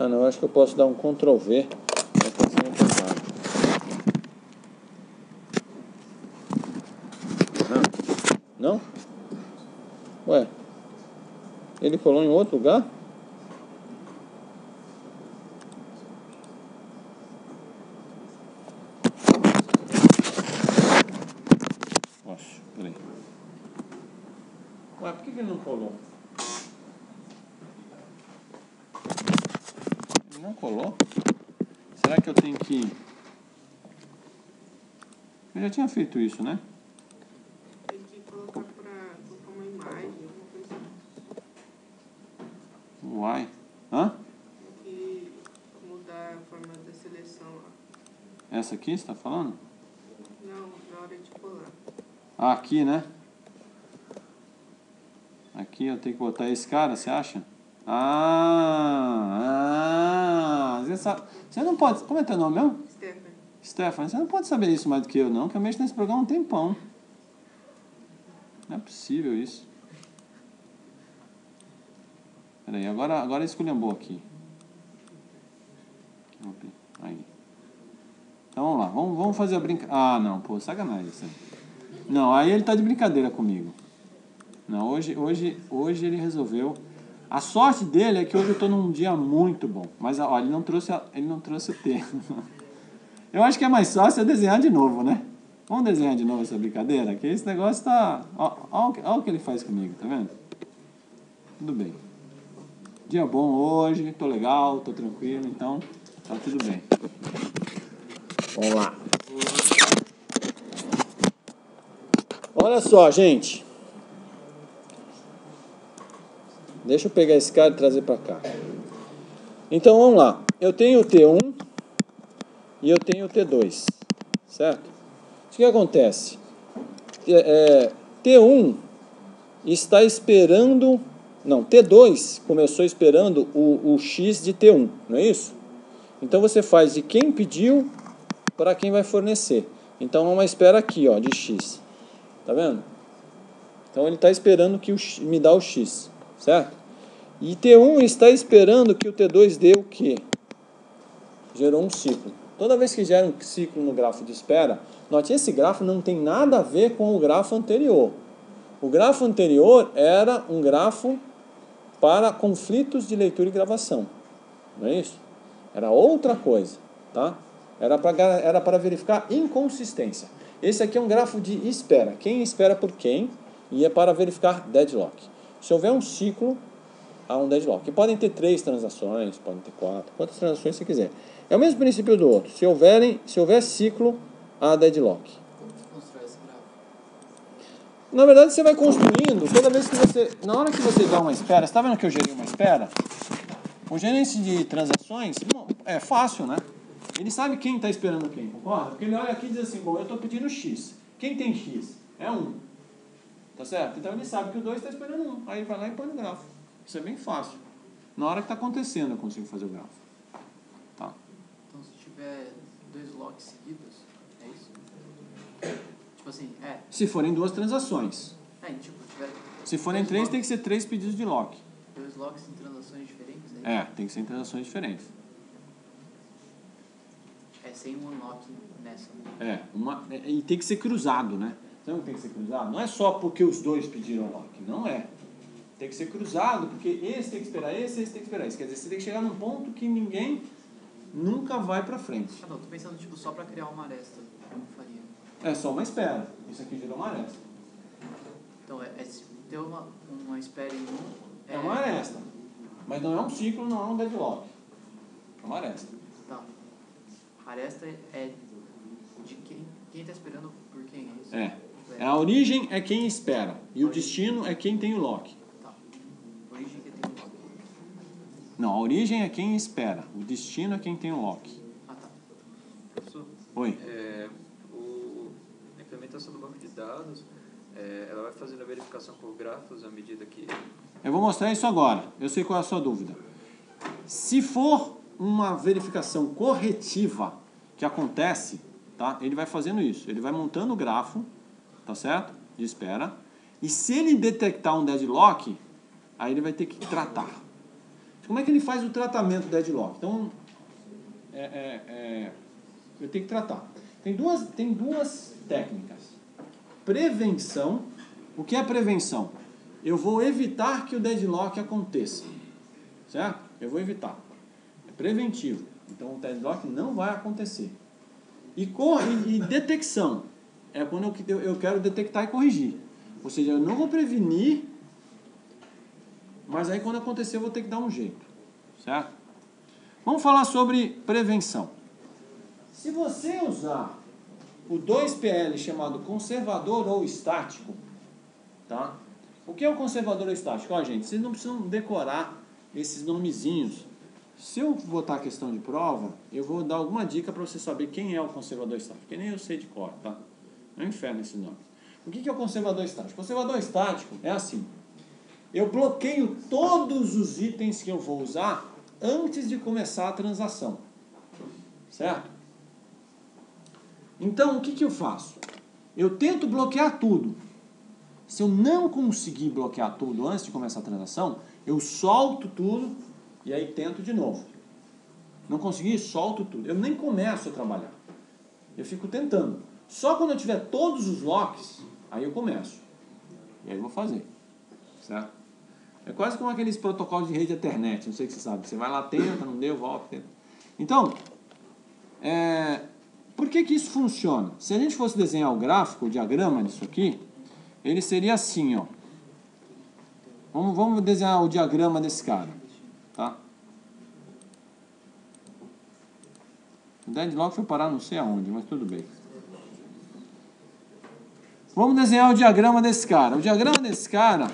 Ah, não, acho que eu posso dar um Ctrl V? Não? Ué, ele colou em outro lugar? Nossa, peraí. Ué, por que que ele não colou? Ele não colou? Será que eu tenho que. Eu já tinha feito isso, né? Tem que colocar pra colocar uma imagem, alguma coisa. Uai. Hã? Tem que mudar a forma da seleção lá. Essa aqui você está falando? Não, na hora de colar. Ah, aqui, né? Aqui eu tenho que botar esse cara, você acha? Ah, ah, você sabe. Você não pode. Como é teu nome mesmo? Stefan, você não pode saber isso mais do que eu, não, que eu mexo nesse programa um tempão. Não é possível isso. Peraí, agora, agora esculhambou aqui. Aí. Então vamos lá, vamos, vamos fazer a brincadeira. Ah, não, pô, sacanagem isso aí. Não, aí ele tá de brincadeira comigo. Não, hoje, hoje, hoje ele resolveu. A sorte dele é que hoje eu tô num dia muito bom. Mas ó, ele não trouxe, a- ele não trouxe o T. <laughs> Eu acho que é mais fácil eu desenhar de novo, né? Vamos desenhar de novo essa brincadeira? Que esse negócio tá. Ó, ó, o que- ó o que ele faz comigo, tá vendo? Tudo bem. Dia bom hoje, tô legal, tô tranquilo, então tá tudo bem. Vamos lá. Olha só, gente. Deixa eu pegar esse cara e trazer para cá. Então vamos lá. Eu tenho o T1 e eu tenho o T2, certo? O que acontece? É, é, T1 está esperando. Não, T2 começou esperando o, o X de T1, não é isso? Então você faz de quem pediu para quem vai fornecer. Então é uma espera aqui, ó, de X. Tá vendo? Então ele está esperando que o me dá o X, certo? E T1 está esperando que o T2 dê o quê? Gerou um ciclo. Toda vez que gera um ciclo no grafo de espera, note esse grafo não tem nada a ver com o grafo anterior. O grafo anterior era um grafo para conflitos de leitura e gravação. Não é isso? Era outra coisa, tá? Era para era para verificar inconsistência. Esse aqui é um grafo de espera. Quem espera por quem e é para verificar deadlock. Se houver um ciclo, há um deadlock. E podem ter três transações, podem ter quatro, quantas transações você quiser. É o mesmo princípio do outro. Se, houverem, se houver ciclo, há deadlock. Gráfico? Na verdade, você vai construindo, toda vez que você. Na hora que você dá uma espera, você está vendo que eu gerei uma espera? O gerente de transações é fácil, né? Ele sabe quem está esperando quem, concorda? Porque ele olha aqui e diz assim: bom, eu estou pedindo X. Quem tem X? É 1. Tá certo? Então ele sabe que o 2 está esperando 1. Aí ele vai lá e põe no grafo. Isso é bem fácil. Na hora que está acontecendo, eu consigo fazer o grafo. Tá? Se tiver dois locks seguidos, é isso? Tipo assim, é. Se forem duas transações. É, tipo, tiver Se forem três, tem que ser três pedidos de lock. dois locks em transações diferentes, é, É, tem que ser em transações diferentes. é sem um unlock nessa. É, uma, é, e tem que ser cruzado, né? Sabe tem que ser cruzado? Não é só porque os dois pediram lock, não é. Tem que ser cruzado porque esse tem que esperar esse, esse tem que esperar esse. Quer dizer, você tem que chegar num ponto que ninguém nunca vai pra frente. Ah, não, tô pensando, tipo, só pra criar uma aresta, como faria. É só uma espera. Isso aqui gerou uma aresta. Então, é, é ter uma, uma espera em um... É uma aresta. Mas não é um ciclo, não é um deadlock. É uma aresta. Tá. Aresta é de quem, quem tá esperando por quem, é isso? É. É, A origem é quem espera. E o destino é quem tem o lock. Tá. Origem que tem um lock. Não, a origem é quem espera. O destino é quem tem o lock. Ah, tá. Professor, Oi. é, o, a implementação do banco de dados, é, ela vai fazendo a verificação por grafos à medida que... Eu vou mostrar isso agora. Eu sei qual é a sua dúvida. Se for uma verificação corretiva que acontece, tá? Ele vai fazendo isso. Ele vai montando o grafo, tá certo? De espera. E se ele detectar um deadlock, aí ele vai ter que tratar. Como é que ele faz o tratamento do deadlock? Então, é, é, é, eu tenho que tratar. Tem duas, tem duas técnicas. Prevenção. O que é prevenção? Eu vou evitar que o deadlock aconteça. Certo? Eu vou evitar. É preventivo. Então o deadlock não vai acontecer. E, cor, e, e detecção. É quando eu, eu, eu quero detectar e corrigir. Ou seja, eu não vou prevenir, mas aí quando acontecer eu vou ter que dar um jeito. Certo? Vamos falar sobre prevenção. Se você usar o 2PL chamado conservador ou estático, tá? O que é o conservador ou estático? Ó, gente, vocês não precisam decorar esses nomezinhos. Se eu botar a questão de prova, eu vou dar alguma dica para você saber quem é o conservador estático, que nem eu sei de cor, tá? É um inferno esse nome. O que que é o conservador estático? O conservador estático é assim. Eu bloqueio todos os itens que eu vou usar antes de começar a transação. Certo? Então, o que, que eu faço? Eu tento bloquear tudo. Se eu não conseguir bloquear tudo antes de começar a transação, eu solto tudo e aí tento de novo. Não consegui, solto tudo. Eu nem começo a trabalhar. Eu fico tentando. Só quando eu tiver todos os locks, aí eu começo. E aí eu vou fazer. Certo? É quase como aqueles protocolos de rede Ethernet, não sei se você sabe. Você vai lá, tenta, não deu, volta, tenta. Então, é, por que, que isso funciona? Se a gente fosse desenhar o gráfico, o diagrama disso aqui, ele seria assim, ó. Vamos, vamos desenhar o diagrama desse cara, tá? O deadlock foi parar não sei aonde, mas tudo bem. Vamos desenhar o diagrama desse cara. O diagrama desse cara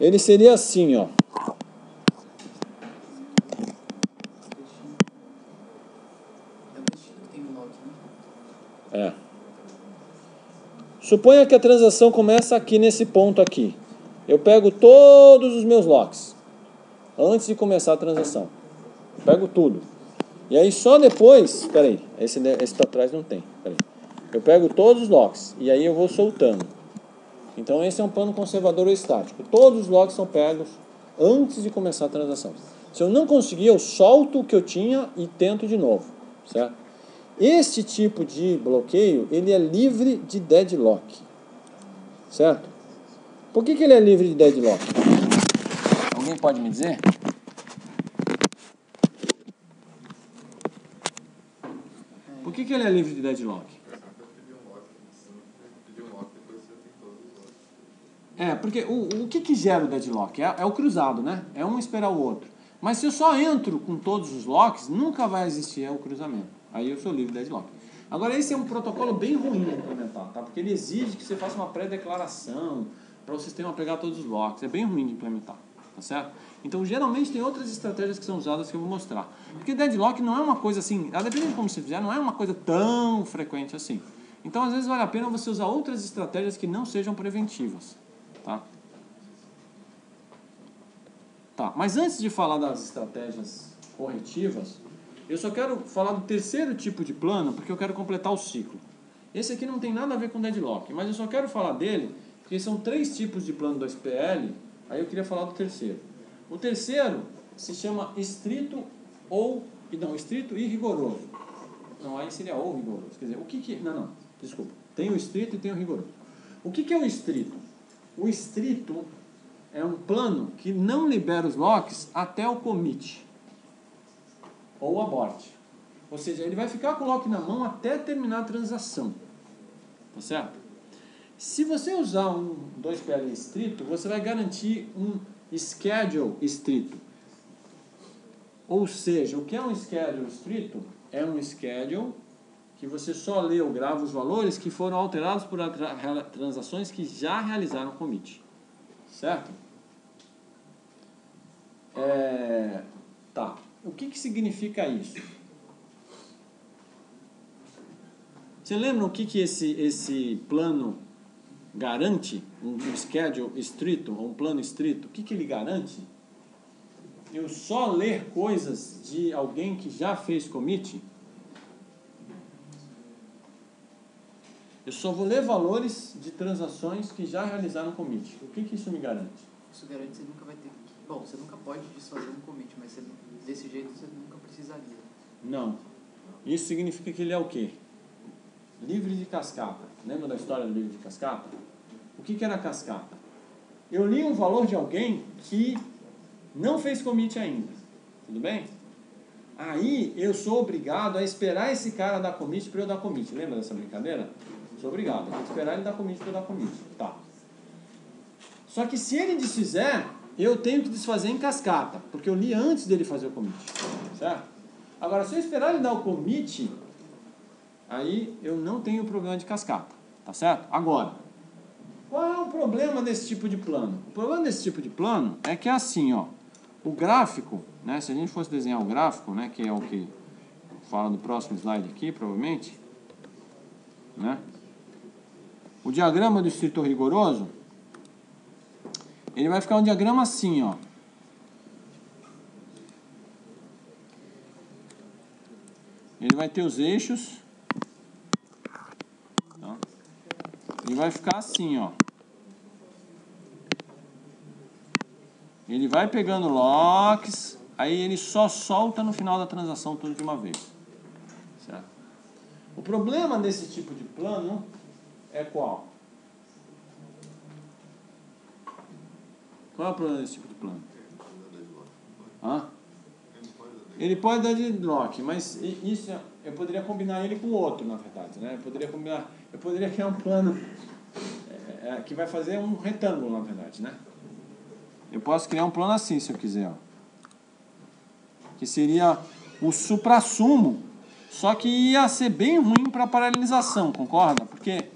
ele seria assim, ó. É. Suponha que a transação começa aqui nesse ponto aqui. Eu pego todos os meus locks antes de começar a transação. Pego tudo. E aí só depois, peraí, esse esse para trás não tem. Peraí. Eu pego todos os locks e aí eu vou soltando. Então, esse é um plano conservador ou estático. Todos os logs são pegos antes de começar a transação. Se eu não conseguir, eu solto o que eu tinha e tento de novo, certo? Este tipo de bloqueio, ele é livre de deadlock, certo? Por que, que ele é livre de deadlock? Alguém pode me dizer? Por que, que ele é livre de deadlock? É, porque o, o que, que gera o deadlock? É, é o cruzado, né? É um esperar o outro. Mas se eu só entro com todos os locks, nunca vai existir o cruzamento. Aí eu sou livre de deadlock. Agora, esse é um protocolo bem ruim de implementar, tá? Porque ele exige que você faça uma pré-declaração para o sistema pegar todos os locks. É bem ruim de implementar, tá certo? Então, geralmente tem outras estratégias que são usadas que eu vou mostrar. Porque deadlock não é uma coisa assim, a depender de como você fizer, não é uma coisa tão frequente assim. Então, às vezes, vale a pena você usar outras estratégias que não sejam preventivas, tá? Tá, mas antes de falar das estratégias corretivas, eu só quero falar do terceiro tipo de plano, porque eu quero completar o ciclo. Esse aqui não tem nada a ver com deadlock, mas eu só quero falar dele, porque são três tipos de plano do SPL, aí eu queria falar do terceiro. O terceiro se chama estrito ou, não, estrito e rigoroso. Não, aí seria ou rigoroso. Quer dizer, o que que, não, não, desculpa. Tem o estrito e tem o rigoroso. O que que é o estrito? O estrito é um plano que não libera os locks até o commit ou o abort. Ou seja, ele vai ficar com o lock na mão até terminar a transação. Tá certo? Se você usar um 2PL estrito, você vai garantir um schedule estrito. Ou seja, o que é um schedule estrito? É um schedule que você só lê ou grava os valores que foram alterados por transações que já realizaram commit. Certo? É, tá. O que, que significa isso? Você lembra o que, que esse, esse plano garante? Um, um schedule estrito, ou um plano estrito, o que, que ele garante? Eu só ler coisas de alguém que já fez commit? Eu só vou ler valores de transações que já realizaram commit. O que, que isso me garante? Isso garante que você nunca vai ter. Bom, você nunca pode desfazer um commit, mas você, desse jeito você nunca precisaria. Não. Isso significa que ele é o quê? Livre de cascata. Lembra da história do livro de cascata? O que, que era cascata? Eu li um valor de alguém que não fez commit ainda. Tudo bem? Aí eu sou obrigado a esperar esse cara dar commit para eu dar commit. Lembra dessa brincadeira? Sou obrigado. Que esperar ele dar commit para dar commit. Tá. Só que se ele desfizer, eu tenho que desfazer em cascata, porque eu li antes dele fazer o commit. Certo? Agora, se eu esperar ele dar o commit, aí eu não tenho problema de cascata. Tá certo? Agora, qual é o problema desse tipo de plano? O problema desse tipo de plano é que é assim, ó. O gráfico, né, se a gente fosse desenhar o gráfico, né, que é o que fala do próximo slide aqui, provavelmente, né? O diagrama do estrito rigoroso, ele vai ficar um diagrama assim, ó. Ele vai ter os eixos. Tá? Ele vai ficar assim, ó. Ele vai pegando locks, aí ele só solta no final da transação tudo de uma vez. Certo? O problema desse tipo de plano é qual? Qual é o problema desse tipo de plano? Hã? Ele pode dar deadlock, mas isso é- eu poderia combinar ele com outro, na verdade, né? Eu poderia combinar, eu poderia criar um plano é, é, que vai fazer um retângulo, na verdade, né? Eu posso criar um plano assim, se eu quiser, ó. Que seria o suprassumo, só que ia ser bem ruim para paralelização, concorda? Porque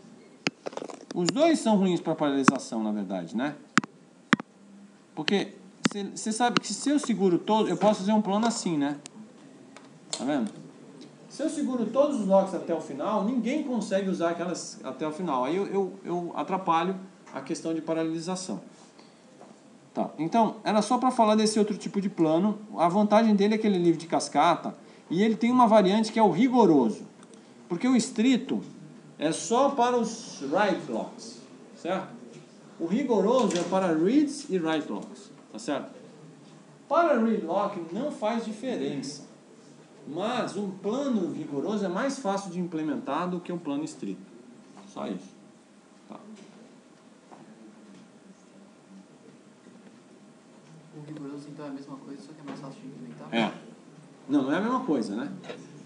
os dois são ruins para paralelização, na verdade, né? Porque você sabe que se eu seguro todo, eu posso fazer um plano assim, né? Tá vendo? Se eu seguro todos os locks até o final, ninguém consegue usar aquelas até o final. Aí eu, eu, eu atrapalho a questão de paralelização. Tá, então, era só para falar desse outro tipo de plano. A vantagem dele é que ele é livre de cascata e ele tem uma variante que é o rigoroso. Porque o estrito é só para os write locks, certo? O rigoroso é para reads e write locks, tá certo? Para read lock não faz diferença. Mas um plano rigoroso é mais fácil de implementar do que um plano estrito. Só isso. Tá. O rigoroso então é a mesma coisa, só que é mais fácil de implementar. É. Não, não é a mesma coisa, né?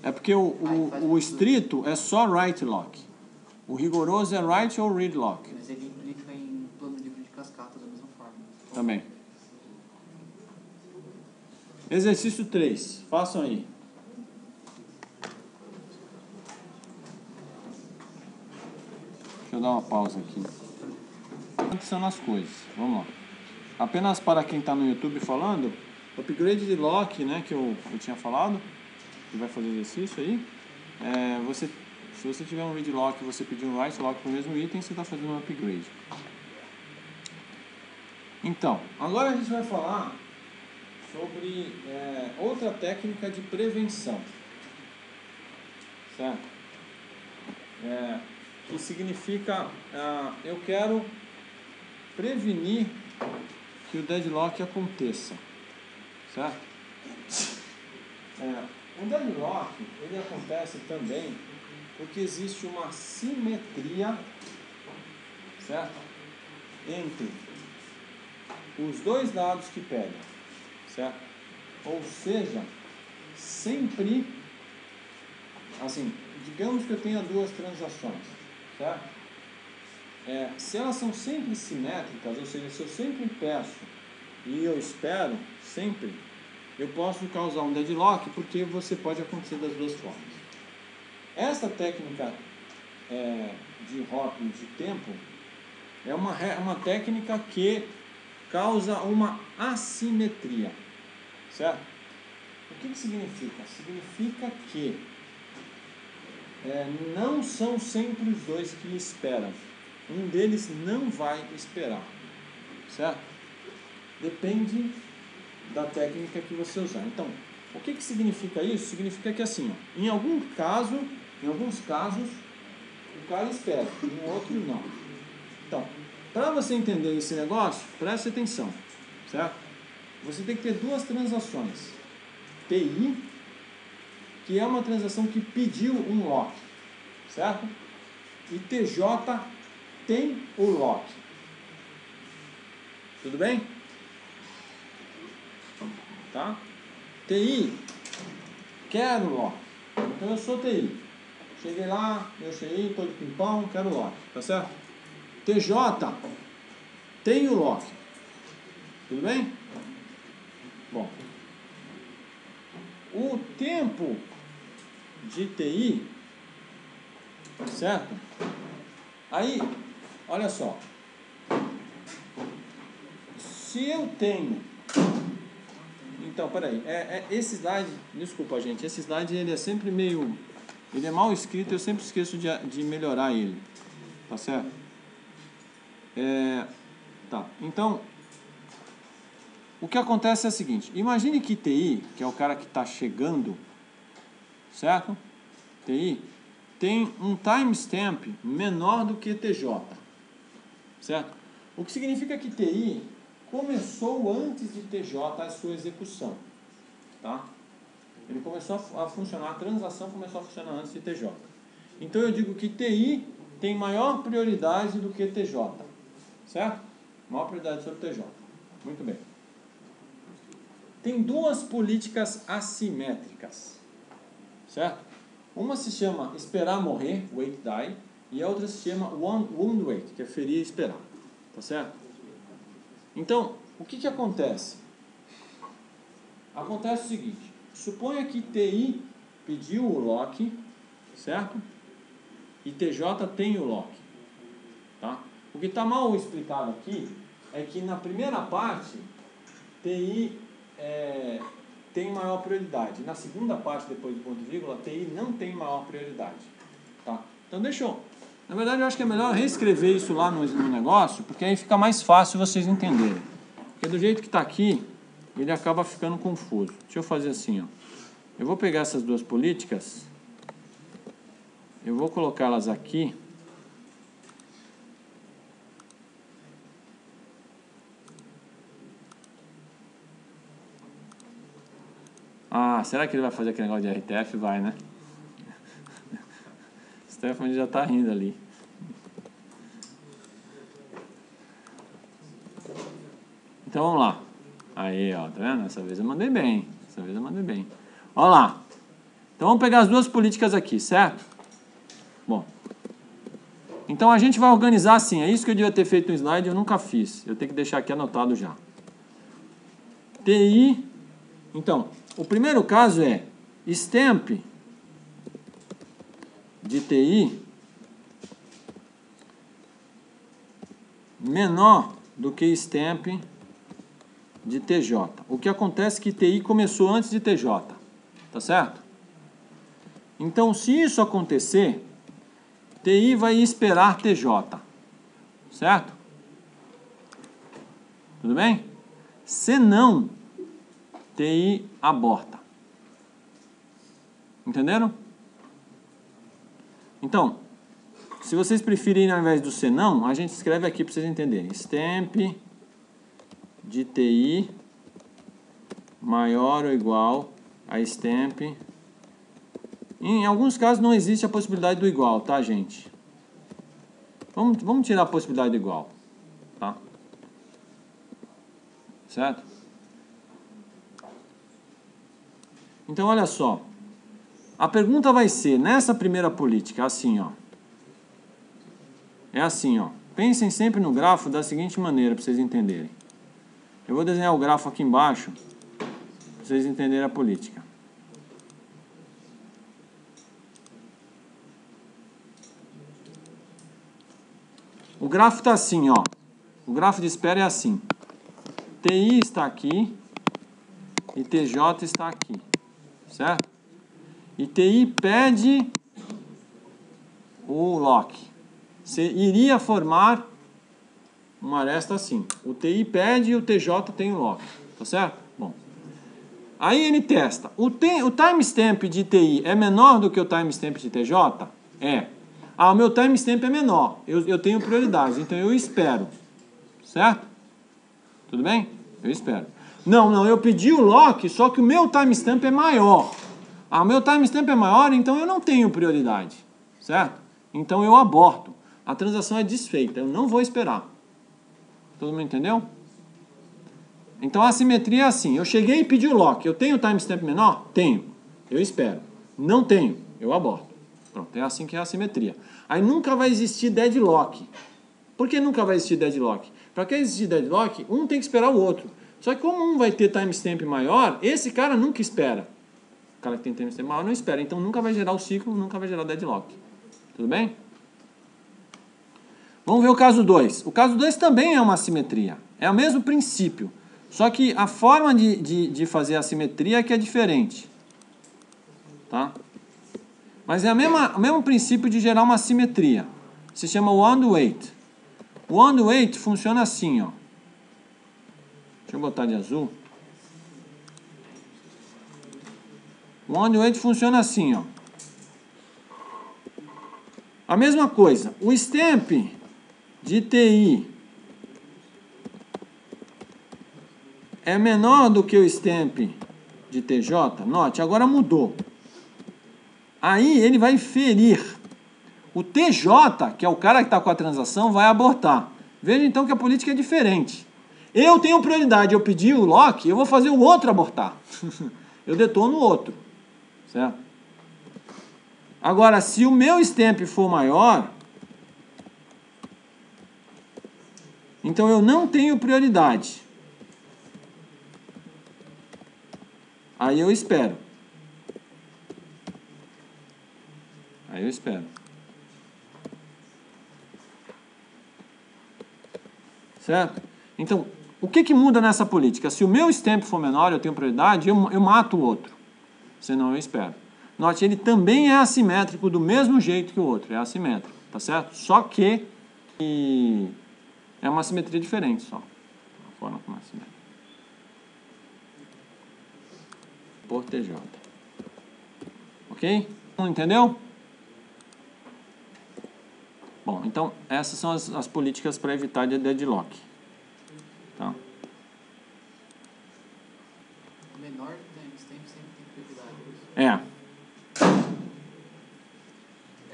É porque o, o, o estrito é só write lock. O rigoroso é write ou read lock Mas ele implica em plano livre de cascata da mesma forma. também. Exercício 3. Façam aí. Deixa eu dar uma pausa aqui. Acontecendo as coisas. Vamos lá. Apenas para quem está no YouTube falando, upgrade de lock, né, que eu, eu tinha falado, que vai fazer exercício aí. É, você, se você tiver um read lock e você pedir um write lock para o mesmo item, você está fazendo um upgrade. Então, agora a gente vai falar sobre é, outra técnica de prevenção. Certo? É, que significa ah, eu quero prevenir que o deadlock aconteça. Certo? É, deadlock ele acontece também porque existe uma simetria certo? entre os dois lados que pegam, certo? Ou seja, sempre, assim, digamos que eu tenha duas transações, certo? É, se elas são sempre simétricas, ou seja, se eu sempre peço e eu espero sempre, eu posso causar um deadlock porque você pode acontecer das duas formas. Essa técnica é, de hopping de tempo é uma, re- uma técnica que causa uma assimetria, certo? O que, que significa? Significa que é, não são sempre os dois que esperam. Um deles não vai esperar, certo? Depende da técnica que você usar. Então, o que, que significa isso? Significa que assim, ó, em algum caso, em alguns casos, o cara espera, em outro não. Então, para você entender esse negócio, preste atenção, certo? Você tem que ter duas transações. TI, que é uma transação que pediu um lock, certo? E TJ tem o lock. Tudo bem? Tá? TI, quero lock. Então eu sou TI. Cheguei lá, eu cheguei, tô de pimpão, quero lock, tá certo? TJ tem o lock. Tudo bem? Bom. O tempo de TI, certo? Aí, olha só. Se eu tenho. Então, peraí. É, é, esse slide, desculpa, gente. Esse slide ele é sempre meio. Ele é mal escrito, eu sempre esqueço de, de melhorar ele. Tá certo? É, tá. Então, o que acontece é o seguinte: imagine que TI, que é o cara que está chegando, certo? TI tem um timestamp menor do que TJ, certo? O que significa que TI começou antes de TJ a sua execução, tá? Ele começou a, funcionar, a transação começou a funcionar antes de TJ. Então eu digo que TI tem maior prioridade do que TJ, certo? Maior prioridade sobre TJ. Muito bem. Tem duas políticas assimétricas, certo? Uma se chama esperar morrer, wait die, e a outra se chama wound wait, que é ferir e esperar, tá certo? Então, o que que acontece? Acontece o seguinte, suponha que TI pediu o lock, certo? E TJ tem o lock, tá? O que está mal explicado aqui é que na primeira parte, TI é, tem maior prioridade. Na segunda parte, depois do ponto e vírgula, TI não tem maior prioridade. Tá? Então deixa. Na verdade, eu acho que é melhor reescrever isso lá no, no negócio, porque aí fica mais fácil vocês entenderem. Porque do jeito que está aqui, ele acaba ficando confuso. Deixa eu fazer assim, ó. Eu vou pegar essas duas políticas, eu vou colocá-las aqui. Ah, será que ele vai fazer aquele negócio de RTF? Vai, né? <laughs> Stephanie já tá rindo ali. Então vamos lá. Aí, ó, tá vendo? Dessa vez eu mandei bem. Dessa vez eu mandei bem. Olha lá. Então vamos pegar as duas políticas aqui, certo? Bom. Então a gente vai organizar assim. É isso que eu devia ter feito no slide, eu nunca fiz. Eu tenho que deixar aqui anotado já. TI. Então, o primeiro caso é stamp de TI menor do que stamp de TJ. O que acontece é que TI começou antes de TJ, tá certo? Então, se isso acontecer, TI vai esperar TJ, certo? Tudo bem? Se não, TI aborta. Entenderam? Então, se vocês preferirem ao invés do senão, a gente escreve aqui para vocês entenderem. Stamp de TI maior ou igual a stamp. Em alguns casos não existe a possibilidade do igual, tá, gente? Vamos, vamos tirar a possibilidade do igual, tá? Certo? Então, olha só. A pergunta vai ser, nessa primeira política, assim, ó. É assim, ó. Pensem sempre no grafo da seguinte maneira, para vocês entenderem. Eu vou desenhar o grafo aqui embaixo, para vocês entenderem a política. O grafo está assim, ó. O grafo de espera é assim. TI está aqui e TJ está aqui, certo? E TI pede o lock. Você iria formar uma aresta assim. O TI pede e o TJ tem o lock, tá certo? Bom. Aí ele testa. O, te, o timestamp de TI é menor do que o timestamp de TJ? É. Ah, o meu timestamp é menor. Eu, eu tenho prioridade, então eu espero. Certo? Tudo bem? Eu espero. Não, não, eu pedi o lock, só que o meu timestamp é maior. Ah, o meu timestamp é maior, então eu não tenho prioridade. Certo? Então eu aborto. A transação é desfeita, eu não vou esperar. Todo mundo entendeu? Então a simetria é assim: eu cheguei e pedi o lock. Eu tenho timestamp menor? Tenho. Eu espero. Não tenho. Eu aborto. Pronto, é assim que é a simetria. Aí nunca vai existir deadlock. Por que nunca vai existir deadlock? Para que existir deadlock, um tem que esperar o outro. Só que como um vai ter timestamp maior, esse cara nunca espera. O cara que tem timestamp maior não espera. Então nunca vai gerar o ciclo, nunca vai gerar deadlock. Tudo bem? Vamos ver o caso 2. O caso 2 também é uma simetria. É o mesmo princípio. Só que a forma de, de, de fazer a simetria é que é diferente. Tá? Mas é a mesma, o mesmo princípio de gerar uma simetria. Se chama one weight. O one weight funciona assim, ó. Deixa eu botar de azul. O one weight funciona assim, ó. A mesma coisa. O stamp de TI é menor do que o stamp de TJ, note, agora mudou. Aí ele vai ferir. O TJ, que é o cara que está com a transação, vai abortar. Veja então que a política é diferente. Eu tenho prioridade, eu pedi o lock, eu vou fazer o outro abortar. <laughs> eu detono o outro. Certo? Agora, se o meu stamp for maior, então eu não tenho prioridade. Aí eu espero. Aí eu espero. Certo? Então, o que, que muda nessa política? Se o meu stamp for menor, eu tenho prioridade, eu, eu mato o outro. Senão eu espero. Note, ele também é assimétrico do mesmo jeito que o outro. É assimétrico, tá certo? Só que é uma simetria diferente só. A forma como é assimétrica. Por TJ. Ok? Entendeu? Bom, então essas são as, as políticas para evitar de deadlock. Tá? Menor timestamp sempre tem prioridade. É.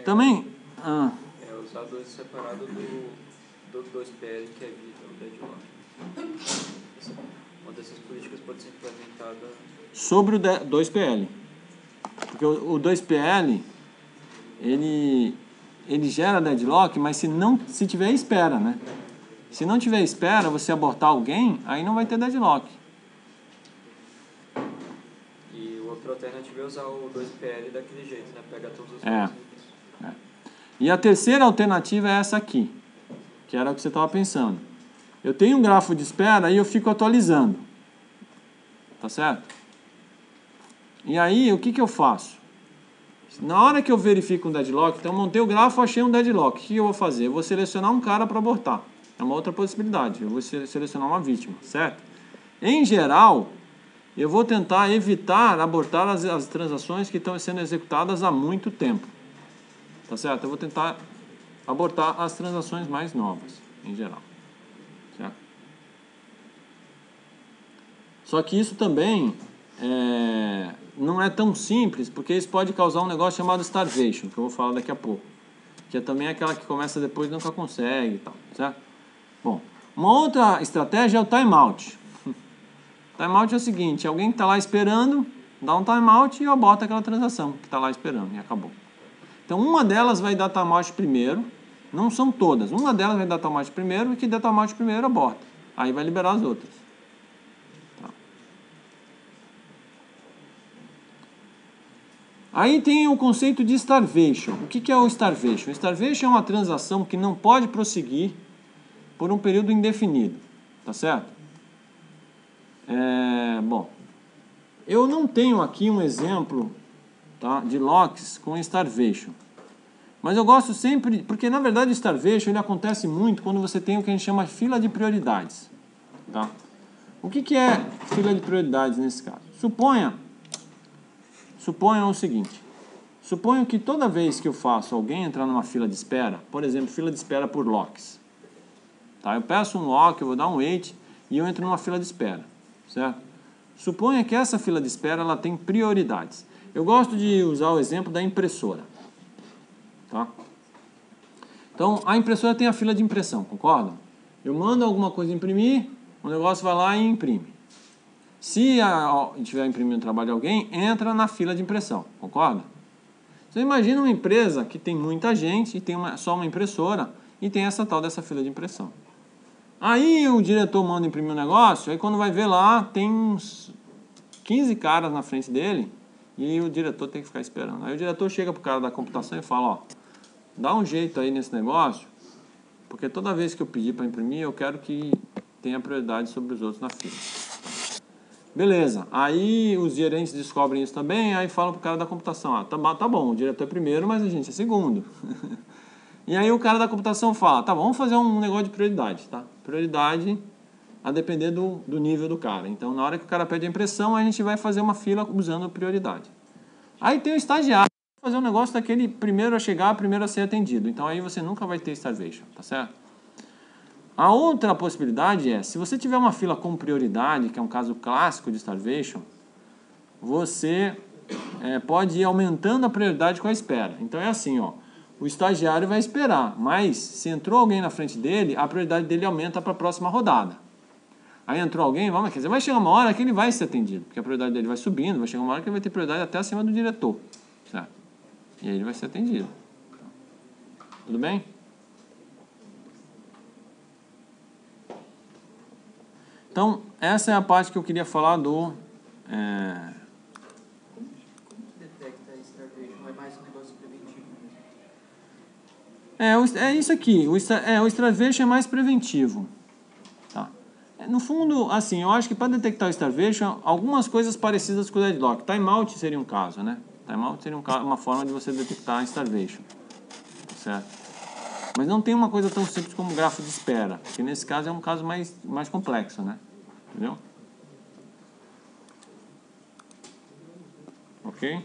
Também. Ah, É usar dois separado do, do 2PL que evita o deadlock. Uma dessas políticas pode ser implementada sobre o de- 2PL. Porque o, o 2PL, ele, ele gera deadlock, mas se não se tiver espera, né? Se não tiver espera, você abortar alguém, aí não vai ter deadlock. E o outro alternativo é usar o 2PL daquele jeito, né? Pega todos os É. dados. E a terceira alternativa é essa aqui, que era o que você estava pensando. Eu tenho um grafo de espera e eu fico atualizando. Tá certo? E aí, o que, que eu faço? Na hora que eu verifico um deadlock, então eu montei o grafo, achei um deadlock. O que eu vou fazer? Eu vou selecionar um cara para abortar. É uma outra possibilidade. Eu vou se- selecionar uma vítima, certo? Em geral, eu vou tentar evitar abortar as, as transações que estão sendo executadas há muito tempo. Tá certo? Eu vou tentar abortar as transações mais novas, em geral. Certo? Só que isso também é, não é tão simples, porque isso pode causar um negócio chamado starvation, que eu vou falar daqui a pouco. Que é também aquela que começa depois e nunca consegue e tal, certo? Bom, uma outra estratégia é o timeout. <laughs> Timeout é o seguinte, alguém que está lá esperando, dá um timeout e aborta aquela transação que está lá esperando e acabou. Então uma delas vai dar timeout primeiro, não são todas, uma delas vai dar timeout primeiro e que der timeout primeiro aborta. Aí vai liberar as outras. Tá. Aí tem o conceito de starvation. O que que é o starvation? O starvation é uma transação que não pode prosseguir por um período indefinido. Tá certo? É, bom, eu não tenho aqui um exemplo tá, de locks com starvation. Mas eu gosto sempre, porque na verdade o starvation ele acontece muito quando você tem o que a gente chama fila de prioridades. Tá? O que, que é fila de prioridades nesse caso? Suponha, suponha o seguinte, suponho que toda vez que eu faço alguém entrar numa fila de espera, por exemplo, fila de espera por locks, tá? eu peço um lock, eu vou dar um wait e eu entro numa fila de espera, certo? Suponha que essa fila de espera ela tem prioridades. Eu gosto de usar o exemplo da impressora. Tá? Então, a impressora tem a fila de impressão, concordam? Eu mando alguma coisa imprimir, o negócio vai lá e imprime. Se estiver imprimindo o trabalho de alguém, entra na fila de impressão, concorda? Você imagina uma empresa que tem muita gente e tem uma, só uma impressora e tem essa tal dessa fila de impressão. Aí o diretor manda imprimir um negócio, aí quando vai ver lá, tem uns 15 caras na frente dele e o diretor tem que ficar esperando. Aí o diretor chega pro cara da computação e fala, ó, dá um jeito aí nesse negócio, porque toda vez que eu pedir para imprimir, eu quero que tenha prioridade sobre os outros na fila. Beleza, aí os gerentes descobrem isso também, aí falam pro cara da computação, ah, tá, tá bom, o diretor é primeiro, mas a gente é segundo. <laughs> e aí o cara da computação fala, tá bom, vamos fazer um negócio de prioridade, tá? Prioridade a depender do, do nível do cara. Então, na hora que o cara pede a impressão, a gente vai fazer uma fila usando prioridade. Aí tem o estagiário, fazer um negócio daquele primeiro a chegar, primeiro a ser atendido. Então, aí você nunca vai ter starvation, tá certo? A outra possibilidade é, se você tiver uma fila com prioridade, que é um caso clássico de starvation, você é, pode ir aumentando a prioridade com a espera. Então é assim, ó, o estagiário vai esperar, mas se entrou alguém na frente dele, a prioridade dele aumenta para a próxima rodada. Aí entrou alguém, vamos, quer dizer, vai chegar uma hora que ele vai ser atendido, porque a prioridade dele vai subindo, vai chegar uma hora que ele vai ter prioridade até acima do diretor, certo? E aí ele vai ser atendido. Tudo bem? Então, essa é a parte que eu queria falar do. é, Como, detecta? É mais um negócio preventivo? É, é isso aqui. O, é, o starvation é mais preventivo. Tá. É, No fundo, assim, eu acho que para detectar o starvation, algumas coisas parecidas com o deadlock. Timeout seria um caso, né? Timeout seria um uma forma de você detectar starvation. Tá certo? Mas não tem uma coisa tão simples como grafo de espera, que nesse caso é um caso mais, mais complexo, né? Entendeu? Ok?